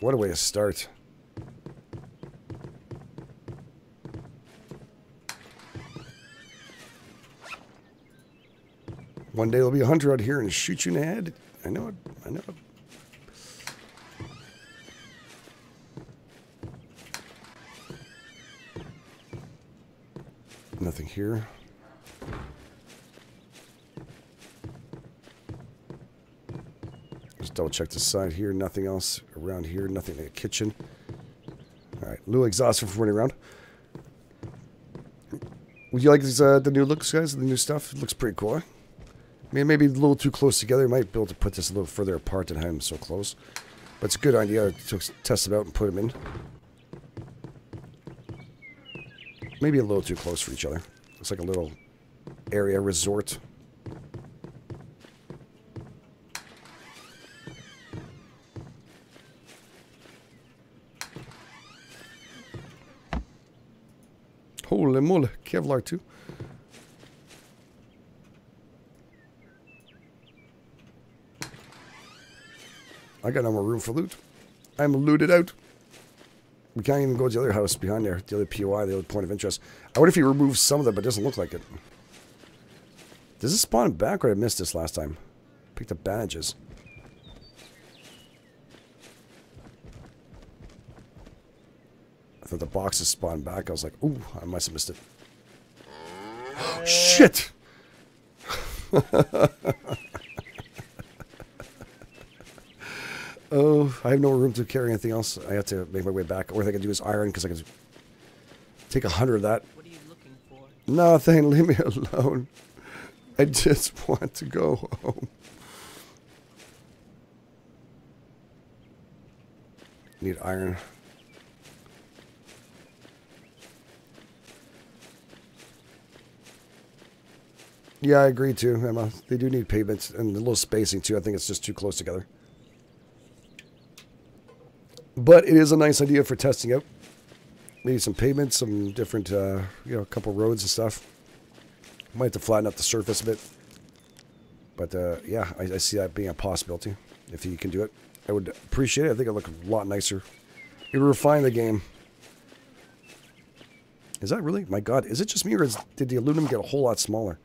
Speaker 1: What a way to start. One day there'll be a hunter out here and shoot you in the head. I know it. I know it. Nothing here. Just double check the side here. Nothing else around here. Nothing in the kitchen. All right, a little exhausted from running around. Would you like these, uh, the new looks, guys? The new stuff? It looks pretty cool. I mean, maybe a little too close together. Might be able to put this a little further apart than have them so close. But it's a good idea to test them out and put them in. Maybe a little too close for each other. Looks like a little area resort. Holy moly, Kevlar too. I got no more room for loot. I'm looted out. We can't even go to the other house behind there, the other POI, the other point of interest. I wonder if he removes some of them, but it doesn't look like it. Does this spawn back or I missed this last time? Picked up bandages. I thought the boxes spawned back. I was like, ooh, I must have missed it. [gasps] Shit! [laughs] Oh, I have no room to carry anything else. I have to make my way back. Or I can do is iron because I can take a hundred of that.
Speaker 2: What are you looking for?
Speaker 1: Nothing. [laughs] Leave me alone. I just want to go home. Need iron. Yeah, I agree too, Emma. They do need pavements and a little spacing too. I think it's just too close together. But it is a nice idea for testing out. Maybe some pavements, some different, uh, you know, a couple roads and stuff. Might have to flatten up the surface a bit. But uh, yeah, I, I see that being a possibility. If you can do it, I would appreciate it. I think it'd look a lot nicer. It would refine the game. Is that really? My God, is it just me or is, did the aluminum get a whole lot smaller?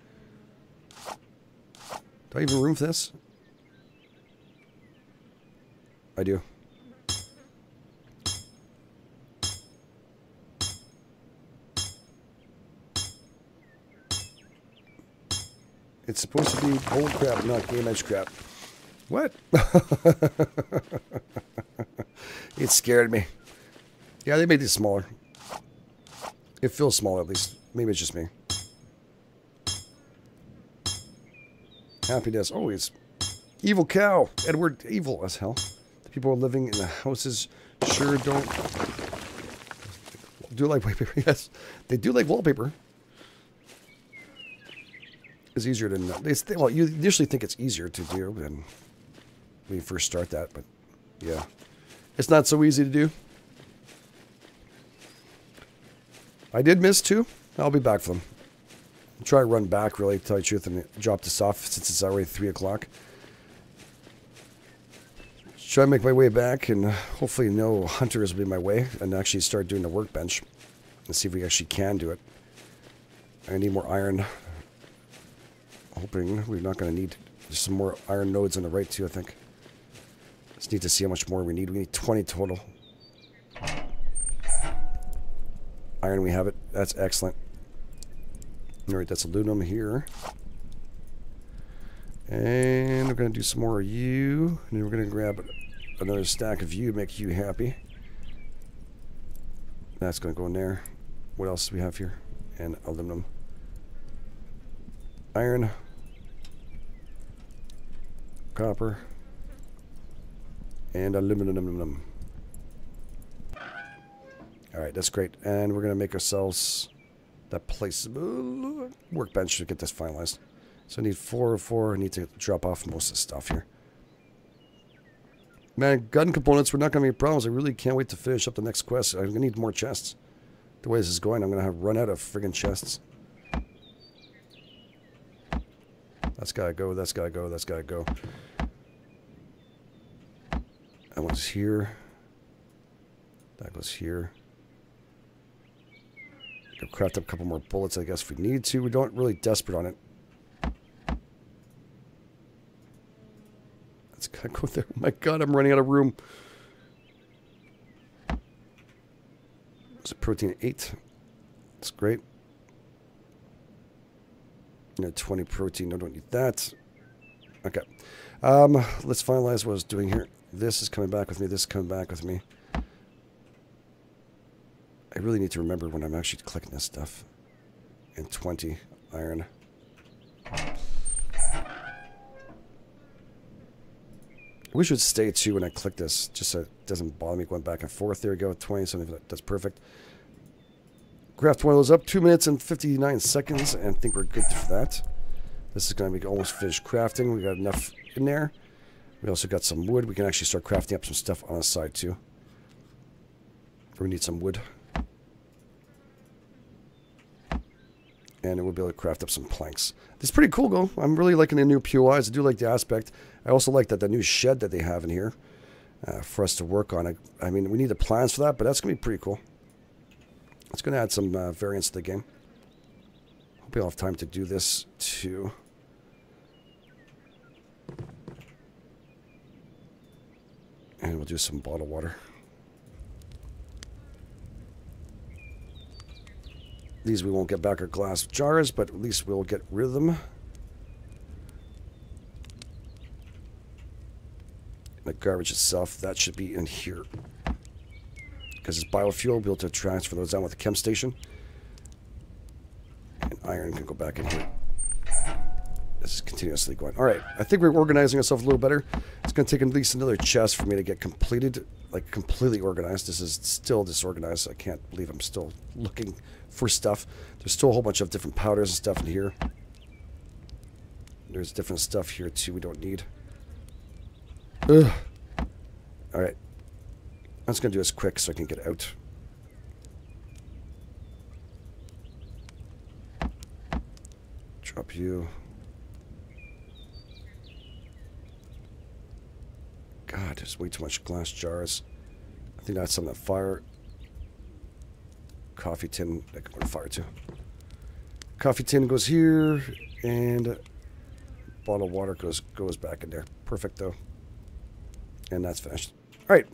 Speaker 1: Do I even room for this? I do. It's supposed to be old crap, not game edge crap. What? [laughs] it scared me. Yeah, they made it smaller. It feels smaller at least. Maybe it's just me. Happiness. Oh, it's evil cow. Edward evil as hell. The people are living in the houses sure don't do like wallpaper. [laughs] Yes, they do like wallpaper. It's easier to know. It's, well, you initially think it's easier to do when you first start that, but yeah, it's not so easy to do. I did miss two. I'll be back for them. I'll try to run back, really, to tell you the truth, and drop this off since it's already 3 o'clock. Try to make my way back, and hopefully no hunters will be my way, and actually start doing the workbench and see if we actually can do it. I need more iron. Hoping we're not going to need some more iron nodes on the right, too, I think. Just need to see how much more we need. We need 20 total. Iron, we have it. That's excellent. Alright, that's aluminum here. And we're going to do some more you. And then we're going to grab another stack of you, make you happy. That's going to go in there. What else do we have here? And aluminum. Iron. Copper. And aluminum. Alright, that's great. And we're going to make ourselves that place workbench to get this finalized. So I need four or four. I need to drop off most of the stuff here. Man, gun components were not going to be problems. I really can't wait to finish up the next quest. I'm going to need more chests. The way this is going, I'm going to have run out of friggin' chests. That's got to go. That's got to go. That's got to go. That one's here. That goes here. Go craft up a couple more bullets, I guess, if we need to. We don't really desperate on it. That's gotta go there. [laughs] My god, I'm running out of room. It's protein 8. That's great. You know, 20 protein. No, don't need that. Okay. Um, let's finalize what I was doing here. This is coming back with me. This is coming back with me. I really need to remember when I'm actually clicking this stuff. And 20 iron. I wish it would stay too when I click this, just so it doesn't bother me going back and forth. There we go, 20, something that's perfect. Craft one of those up, 2 minutes and 59 seconds, and I think we're good for that. This is going to be almost finished crafting. We got enough in there. We also got some wood. We can actually start crafting up some stuff on the side too. We need some wood. and we'll be able to craft up some planks. It's pretty cool, though. I'm really liking the new POIs. I do like the aspect. I also like that the new shed that they have in here uh, for us to work on. I, I, mean, we need the plans for that, but that's going to be pretty cool. It's going to add some uh, variance to the game. Hope you'll have time to do this, too. And we'll do some bottled water. These we won't get back our glass jars, but at least we'll get rid of them. The garbage itself, that should be in here. Because it's biofuel, we'll be able to transfer those down with the chem station. And iron can go back in here. This is continuously going. Alright, I think we're organizing ourselves a little better. It's going to take at least another chest for me to get completed, like completely organized. This is still disorganized. I can't believe I'm still looking for stuff. There's still a whole bunch of different powders and stuff in here. There's different stuff here too we don't need. Ugh. Alright. I'm just going to do this quick so I can get out. Drop you. God, there's way too much glass jars. I think that's of that fire. Coffee tin that can go to fire too. Coffee tin goes here, and bottle of water goes goes back in there. Perfect though. And that's finished. All right,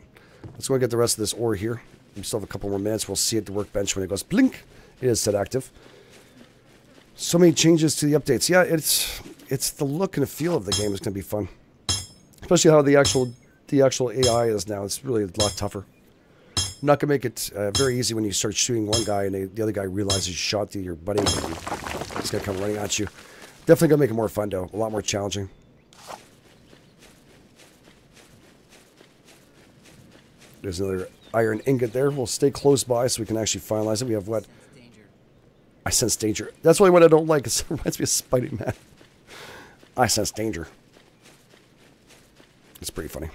Speaker 1: let's go and get the rest of this ore here. We still have a couple more minutes. We'll see at the workbench when it goes blink. It is set active. So many changes to the updates. Yeah, it's it's the look and the feel of the game is going to be fun, especially how the actual the actual AI is now. It's really a lot tougher. I'm not going to make it uh, very easy when you start shooting one guy and they, the other guy realizes you shot your buddy. He's going to come running at you. Definitely going to make it more fun though. A lot more challenging. There's another iron ingot there. We'll stay close by so we can actually finalize it. We have what? I sense danger. That's really what I don't like. [laughs] It reminds me of Spidey Man. I sense danger. It's pretty funny.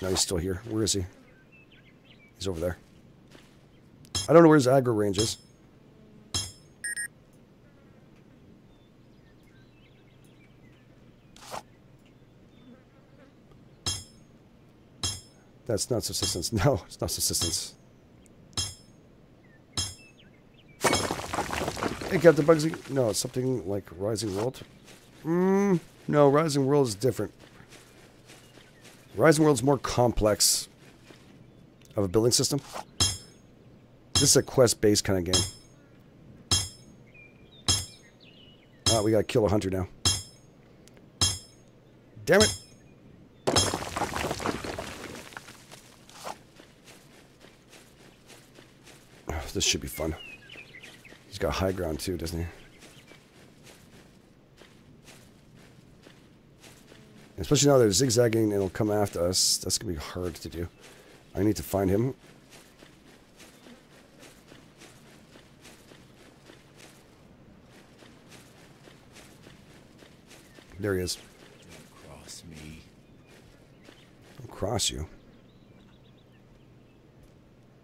Speaker 1: No, he's still here. Where is he? He's over there. I don't know where his aggro range is. That's not subsistence. [laughs] No, it's not subsistence. Hey, Captain Bugsy. No, it's something like Rising World. Mm, no, Rising World is different. Rising World's more complex of a building system. This is a quest-based kind of game. Ah, we gotta kill a hunter now. Damn it! Oh, this should be fun. He's got high ground too, doesn't he? Especially now they're zigzagging and it'll come after us. That's going to be hard to do. I need to find him. There he is.
Speaker 5: Cross me.
Speaker 1: Don't cross you.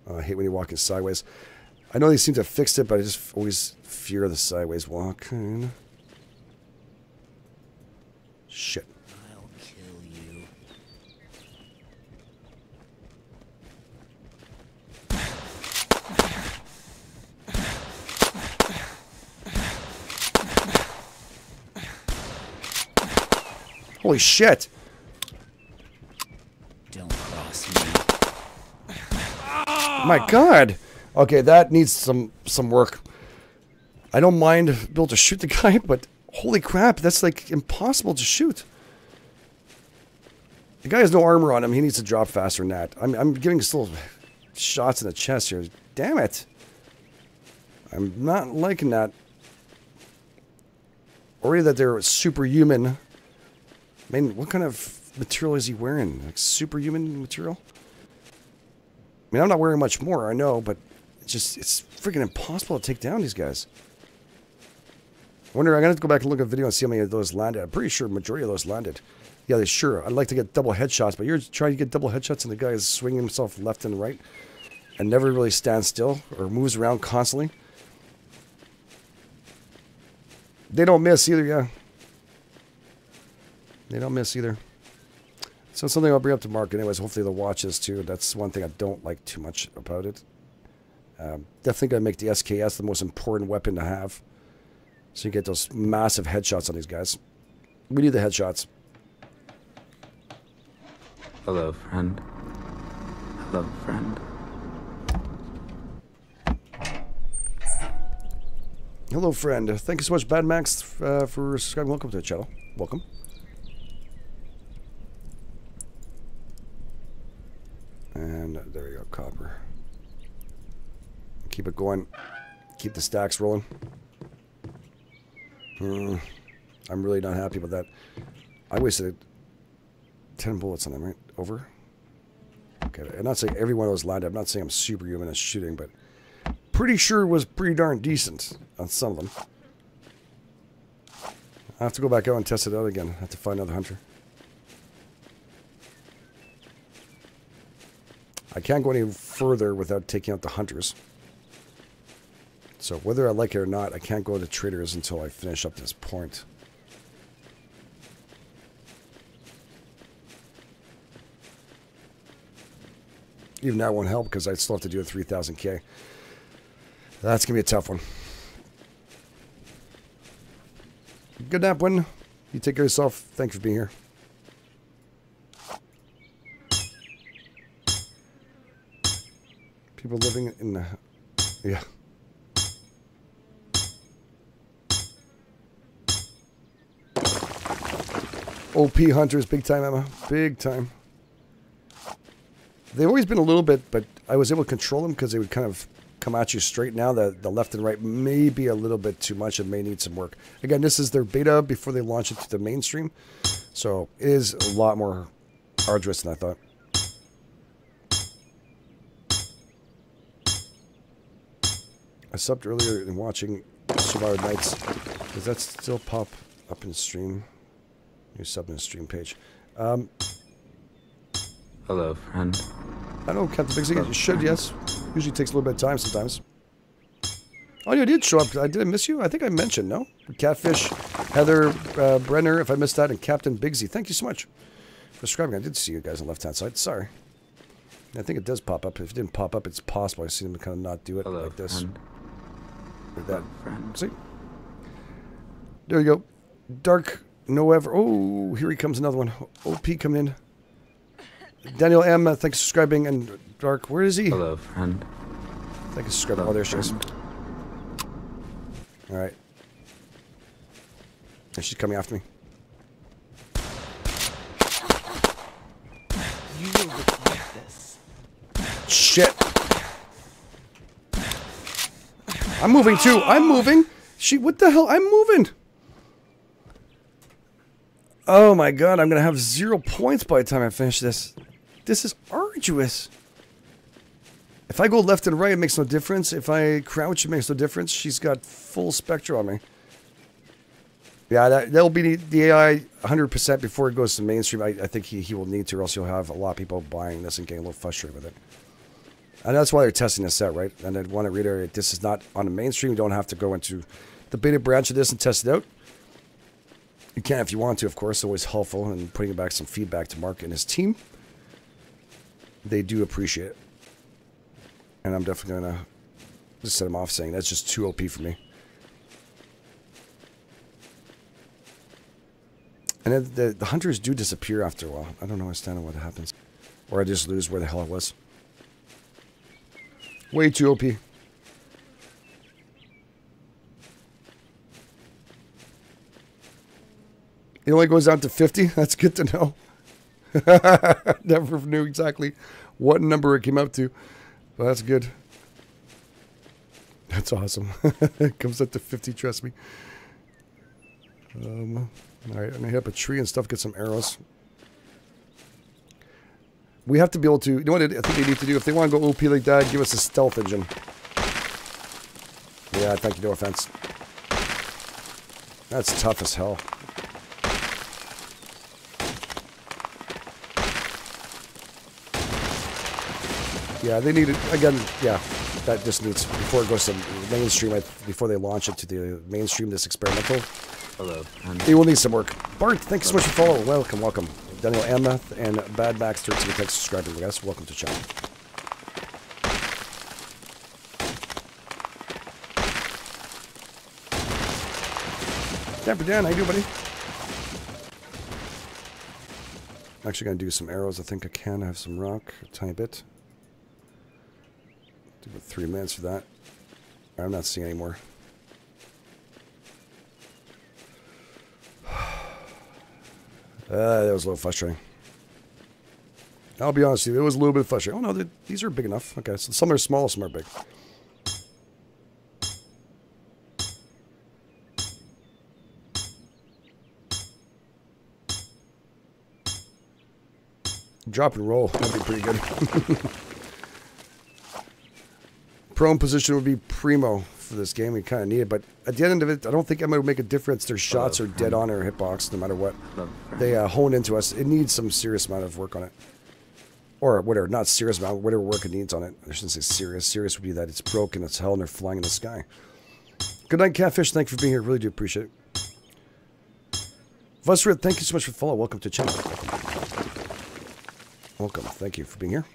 Speaker 1: Uh, I hate when you're walking sideways. I know they seem to have fixed it, but I just always fear the sideways walking. Shit.
Speaker 2: I'll kill you.
Speaker 1: Holy shit!
Speaker 2: Don't cross me.
Speaker 1: My god! Okay, that needs some some work. I don't mind able to shoot the [laughs] guy, but holy crap, that's like impossible to shoot. The guy has no armor on him. He needs to drop faster than that. I'm, I'm getting still shots in the chest here. Damn it. I'm not liking that. Or that they're superhuman. I mean, what kind of material is he wearing? Like superhuman material? I mean, I'm not wearing much more, I know, but just, it's freaking impossible to take down these guys. I wonder, I'm going to go back and look at the video and see how many of those landed. I'm pretty sure majority of those landed. Yeah, they sure. I'd like to get double headshots, but you're trying to get double headshots and the guy is swinging himself left and right and never really stands still or moves around constantly. They don't miss either, yeah. They don't miss either. So something I'll bring up to Mark anyways. Hopefully they'll watch this too. That's one thing I don't like too much about it. Um, definitely going to make the SKS the most important weapon to have. So you get those massive headshots on these guys. We need the headshots.
Speaker 4: Hello, friend. Hello, friend.
Speaker 1: Hello, friend. Thank you so much, Bad Max, uh, for subscribing. Welcome to the channel. Welcome. And there we go, copper. Keep it going. Keep the stacks rolling. Hmm. I'm really not happy with that. I wasted 10 bullets on them, right? Over? Okay, I'm not saying every one of those lined up. I'm not saying I'm superhuman at shooting, but pretty sure it was pretty darn decent on some of them. I have to go back out and test it out again. I have to find another hunter. I can't go any further without taking out the hunters. So whether I like it or not, I can't go to traders until I finish up this point. Even that won't help because I still have to do a 3000K. That's going to be a tough one. Good nap, Win. You take care of yourself. Thanks for being here. People living in the. Yeah. OP hunters, big time, Emma. Big time. They've always been a little bit, but I was able to control them because they would kind of come at you straight. Now the, the left and right may be a little bit too much and may need some work. Again, this is their beta before they launch it to the mainstream. So it is a lot more arduous than I thought. I subbed earlier in watching Survivor Nights. Does that still pop up in stream? New sub in the stream page. Um,
Speaker 4: Hello, friend.
Speaker 1: I know, Captain Bixby. You should, yes. Usually takes a little bit of time sometimes. Oh, you did show up. I did I miss you? I think I mentioned, no? Catfish, Heather uh, Brenner, if I missed that, and Captain Bigsy. Thank you so much for subscribing. I did see you guys on the left-hand side. Sorry. I think it does pop up. If it didn't pop up, it's possible. I've seen them kind of not do it
Speaker 4: Hello,
Speaker 1: like this.
Speaker 4: friend.
Speaker 1: Like that.
Speaker 4: Friend.
Speaker 1: See? There you go. Dark No Ever. Oh, here he comes another one. OP coming in. Daniel M, uh, thanks for subscribing. And Dark, where is he?
Speaker 4: Hello, friend.
Speaker 1: Thank you for subscribing. Oh, there she is. All right. And she's coming after me.
Speaker 2: You will regret this.
Speaker 1: Shit. I'm moving too. I'm moving. She, what the hell? I'm moving. Oh my god, I'm gonna have zero points by the time I finish this. This is arduous. If I go left and right, it makes no difference. If I crouch, it makes no difference. She's got full spectrum on me. Yeah, that, that'll be the, the AI 100% before it goes to mainstream. I, I think he, he will need to, or else you'll have a lot of people buying this and getting a little frustrated with it. And that's why they're testing this out, right? And I want to reiterate, this is not on the mainstream. You don't have to go into the beta branch of this and test it out. You can if you want to, of course. Always helpful and putting back some feedback to Mark and his team. They do appreciate it. And I'm definitely going to just set him off saying that's just too OP for me. And the, the hunters do disappear after a while. I don't understand what happens. Or I just lose where the hell I was. Way too OP. It only goes down to 50? [laughs] That's good to know. [laughs] Never knew exactly what number it came up to. But that's good. That's awesome. [laughs] it comes up to 50, trust me. Um, all right, I'm going to hit up a tree and stuff, get some arrows. We have to be able to, you know what I think they need to do? If they want to go OP like that, give us a stealth engine. Yeah, thank you, no offense. That's tough as hell. Yeah, they need it again. Yeah, that just needs before it goes to mainstream. Before they launch it to the mainstream, this experimental,
Speaker 4: Hello,
Speaker 1: it will need some work. Bart, thank you so much for following. Welcome, welcome. Daniel Amnath and Bad Max 13 thanks for subscribing to us. Welcome to the channel. Dapper Dan, how you doing, buddy? I'm actually gonna do some arrows. I think I can. I have some rock, a tiny bit. Do about three minutes for that. I'm not seeing any more. Uh, [sighs] that was a little frustrating. I'll be honest with you, it was a little bit frustrating. Oh no, they, these are big enough. Okay, so some are small, some are big. Drop and roll, that'd be pretty good. [laughs] Prone position would be primo for this game. We kind of need it, but at the end of it, I don't think it might make a difference. Their shots are dead on our hitbox, no matter what they uh, hone into us. It needs some serious amount of work on it, or whatever. Not serious amount, whatever work it needs on it. I shouldn't say serious. Serious would be that it's broken, it's hell, and they're flying in the sky. Good night, catfish. Thank you for being here. Really do appreciate it. Vusrit, thank you so much for the follow. Welcome to the channel. Welcome. Thank you for being here.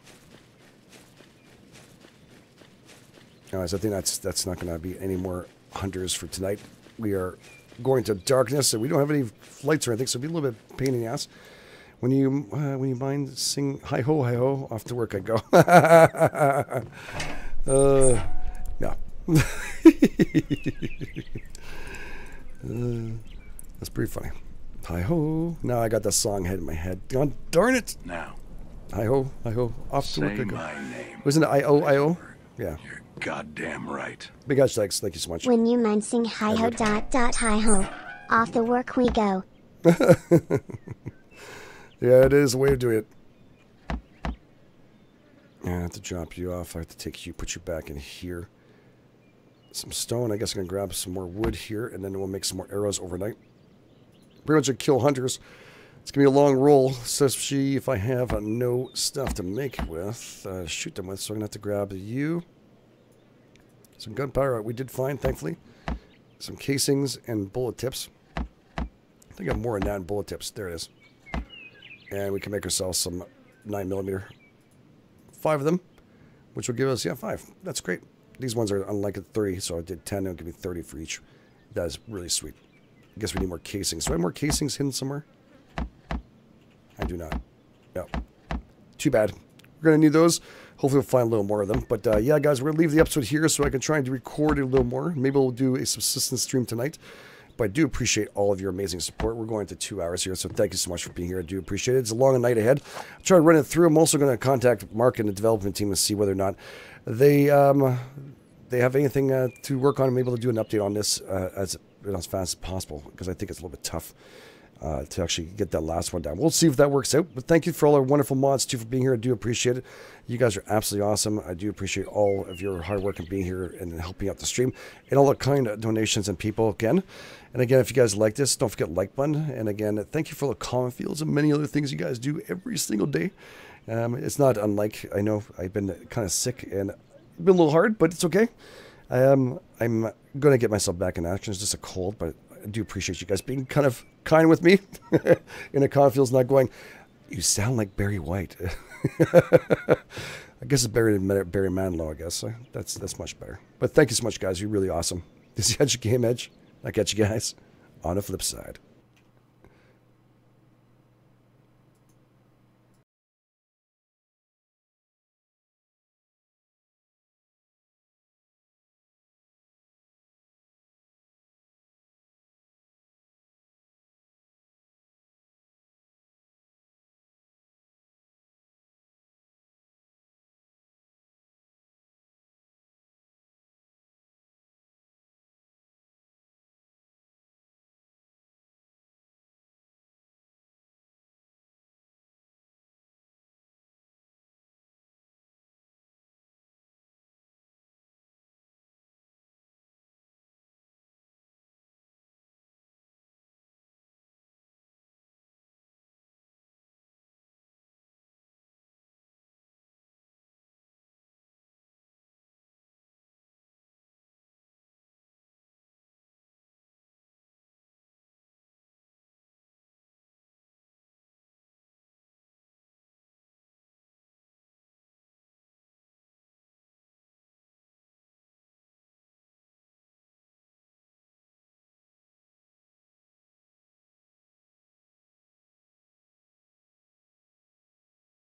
Speaker 1: Guys, I think that's that's not going to be any more hunters for tonight. We are going to darkness, and we don't have any lights or anything, so it'll be a little bit pain in the ass. When you uh, when you mind sing hi ho hi ho off to work I go. [laughs] uh, no. [laughs] Uh, that's pretty funny. Hi ho. Now I got the song head in my head. God darn it.
Speaker 5: Now,
Speaker 1: Hi ho, hi ho. Off to
Speaker 5: say
Speaker 1: work I go.
Speaker 5: my name.
Speaker 1: Wasn't it I O I O? Yeah.
Speaker 5: You're goddamn right.
Speaker 1: Big Ash thanks. Thank you so much.
Speaker 3: When you mind sing hi ho dot dot hi ho. Off the work we go. [laughs]
Speaker 1: Yeah, it is a way of doing it. Yeah, I have to drop you off. I have to take you, put you back in here. Some stone. I guess I'm going to grab some more wood here, and then we'll make some more arrows overnight. Pretty much a kill hunters. It's going to be a long roll, especially if I have uh, no stuff to make with, uh, shoot them with. So I'm going to have to grab you. Some gunpowder we did find, thankfully. Some casings and bullet tips. I think I have more than that bullet tips. There it is. And we can make ourselves some 9 millimeter. Five of them, which will give us, yeah, five. That's great. These ones are unlike a 30, so I did 10. It'll give me 30 for each. That is really sweet. I guess we need more casings. Do I have more casings hidden somewhere? I do not. No. Too bad. We're going to need those. Hopefully we'll find a little more of them. But uh, yeah, guys, we're going to leave the episode here so I can try and record it a little more. Maybe we'll do a subsistence stream tonight. But I do appreciate all of your amazing support. We're going to two hours here, so thank you so much for being here. I do appreciate it. It's a long night ahead. I'll try to run it through. I'm also going to contact Mark and the development team and see whether or not they um, they have anything uh, to work on. I'm able to do an update on this uh, as as fast as possible because I think it's a little bit tough uh, to actually get that last one down. We'll see if that works out. But thank you for all our wonderful mods too for being here. I do appreciate it. You guys are absolutely awesome. I do appreciate all of your hard work and being here and helping out the stream and all the kind of donations and people again. And again, if you guys like this, don't forget like button. And again, thank you for the comment fields and many other things you guys do every single day. Um, it's not unlike I know I've been kind of sick and been a little hard, but it's okay. I um, I'm gonna get myself back in action. It's just a cold, but do appreciate you guys being kind of kind with me. [laughs] and the comment feels not going. You sound like Barry White. [laughs] I guess it's Barry Barry Manilow. I guess that's that's much better. But thank you so much, guys. You're really awesome. This is Edge Game Edge. I catch you guys on the flip side.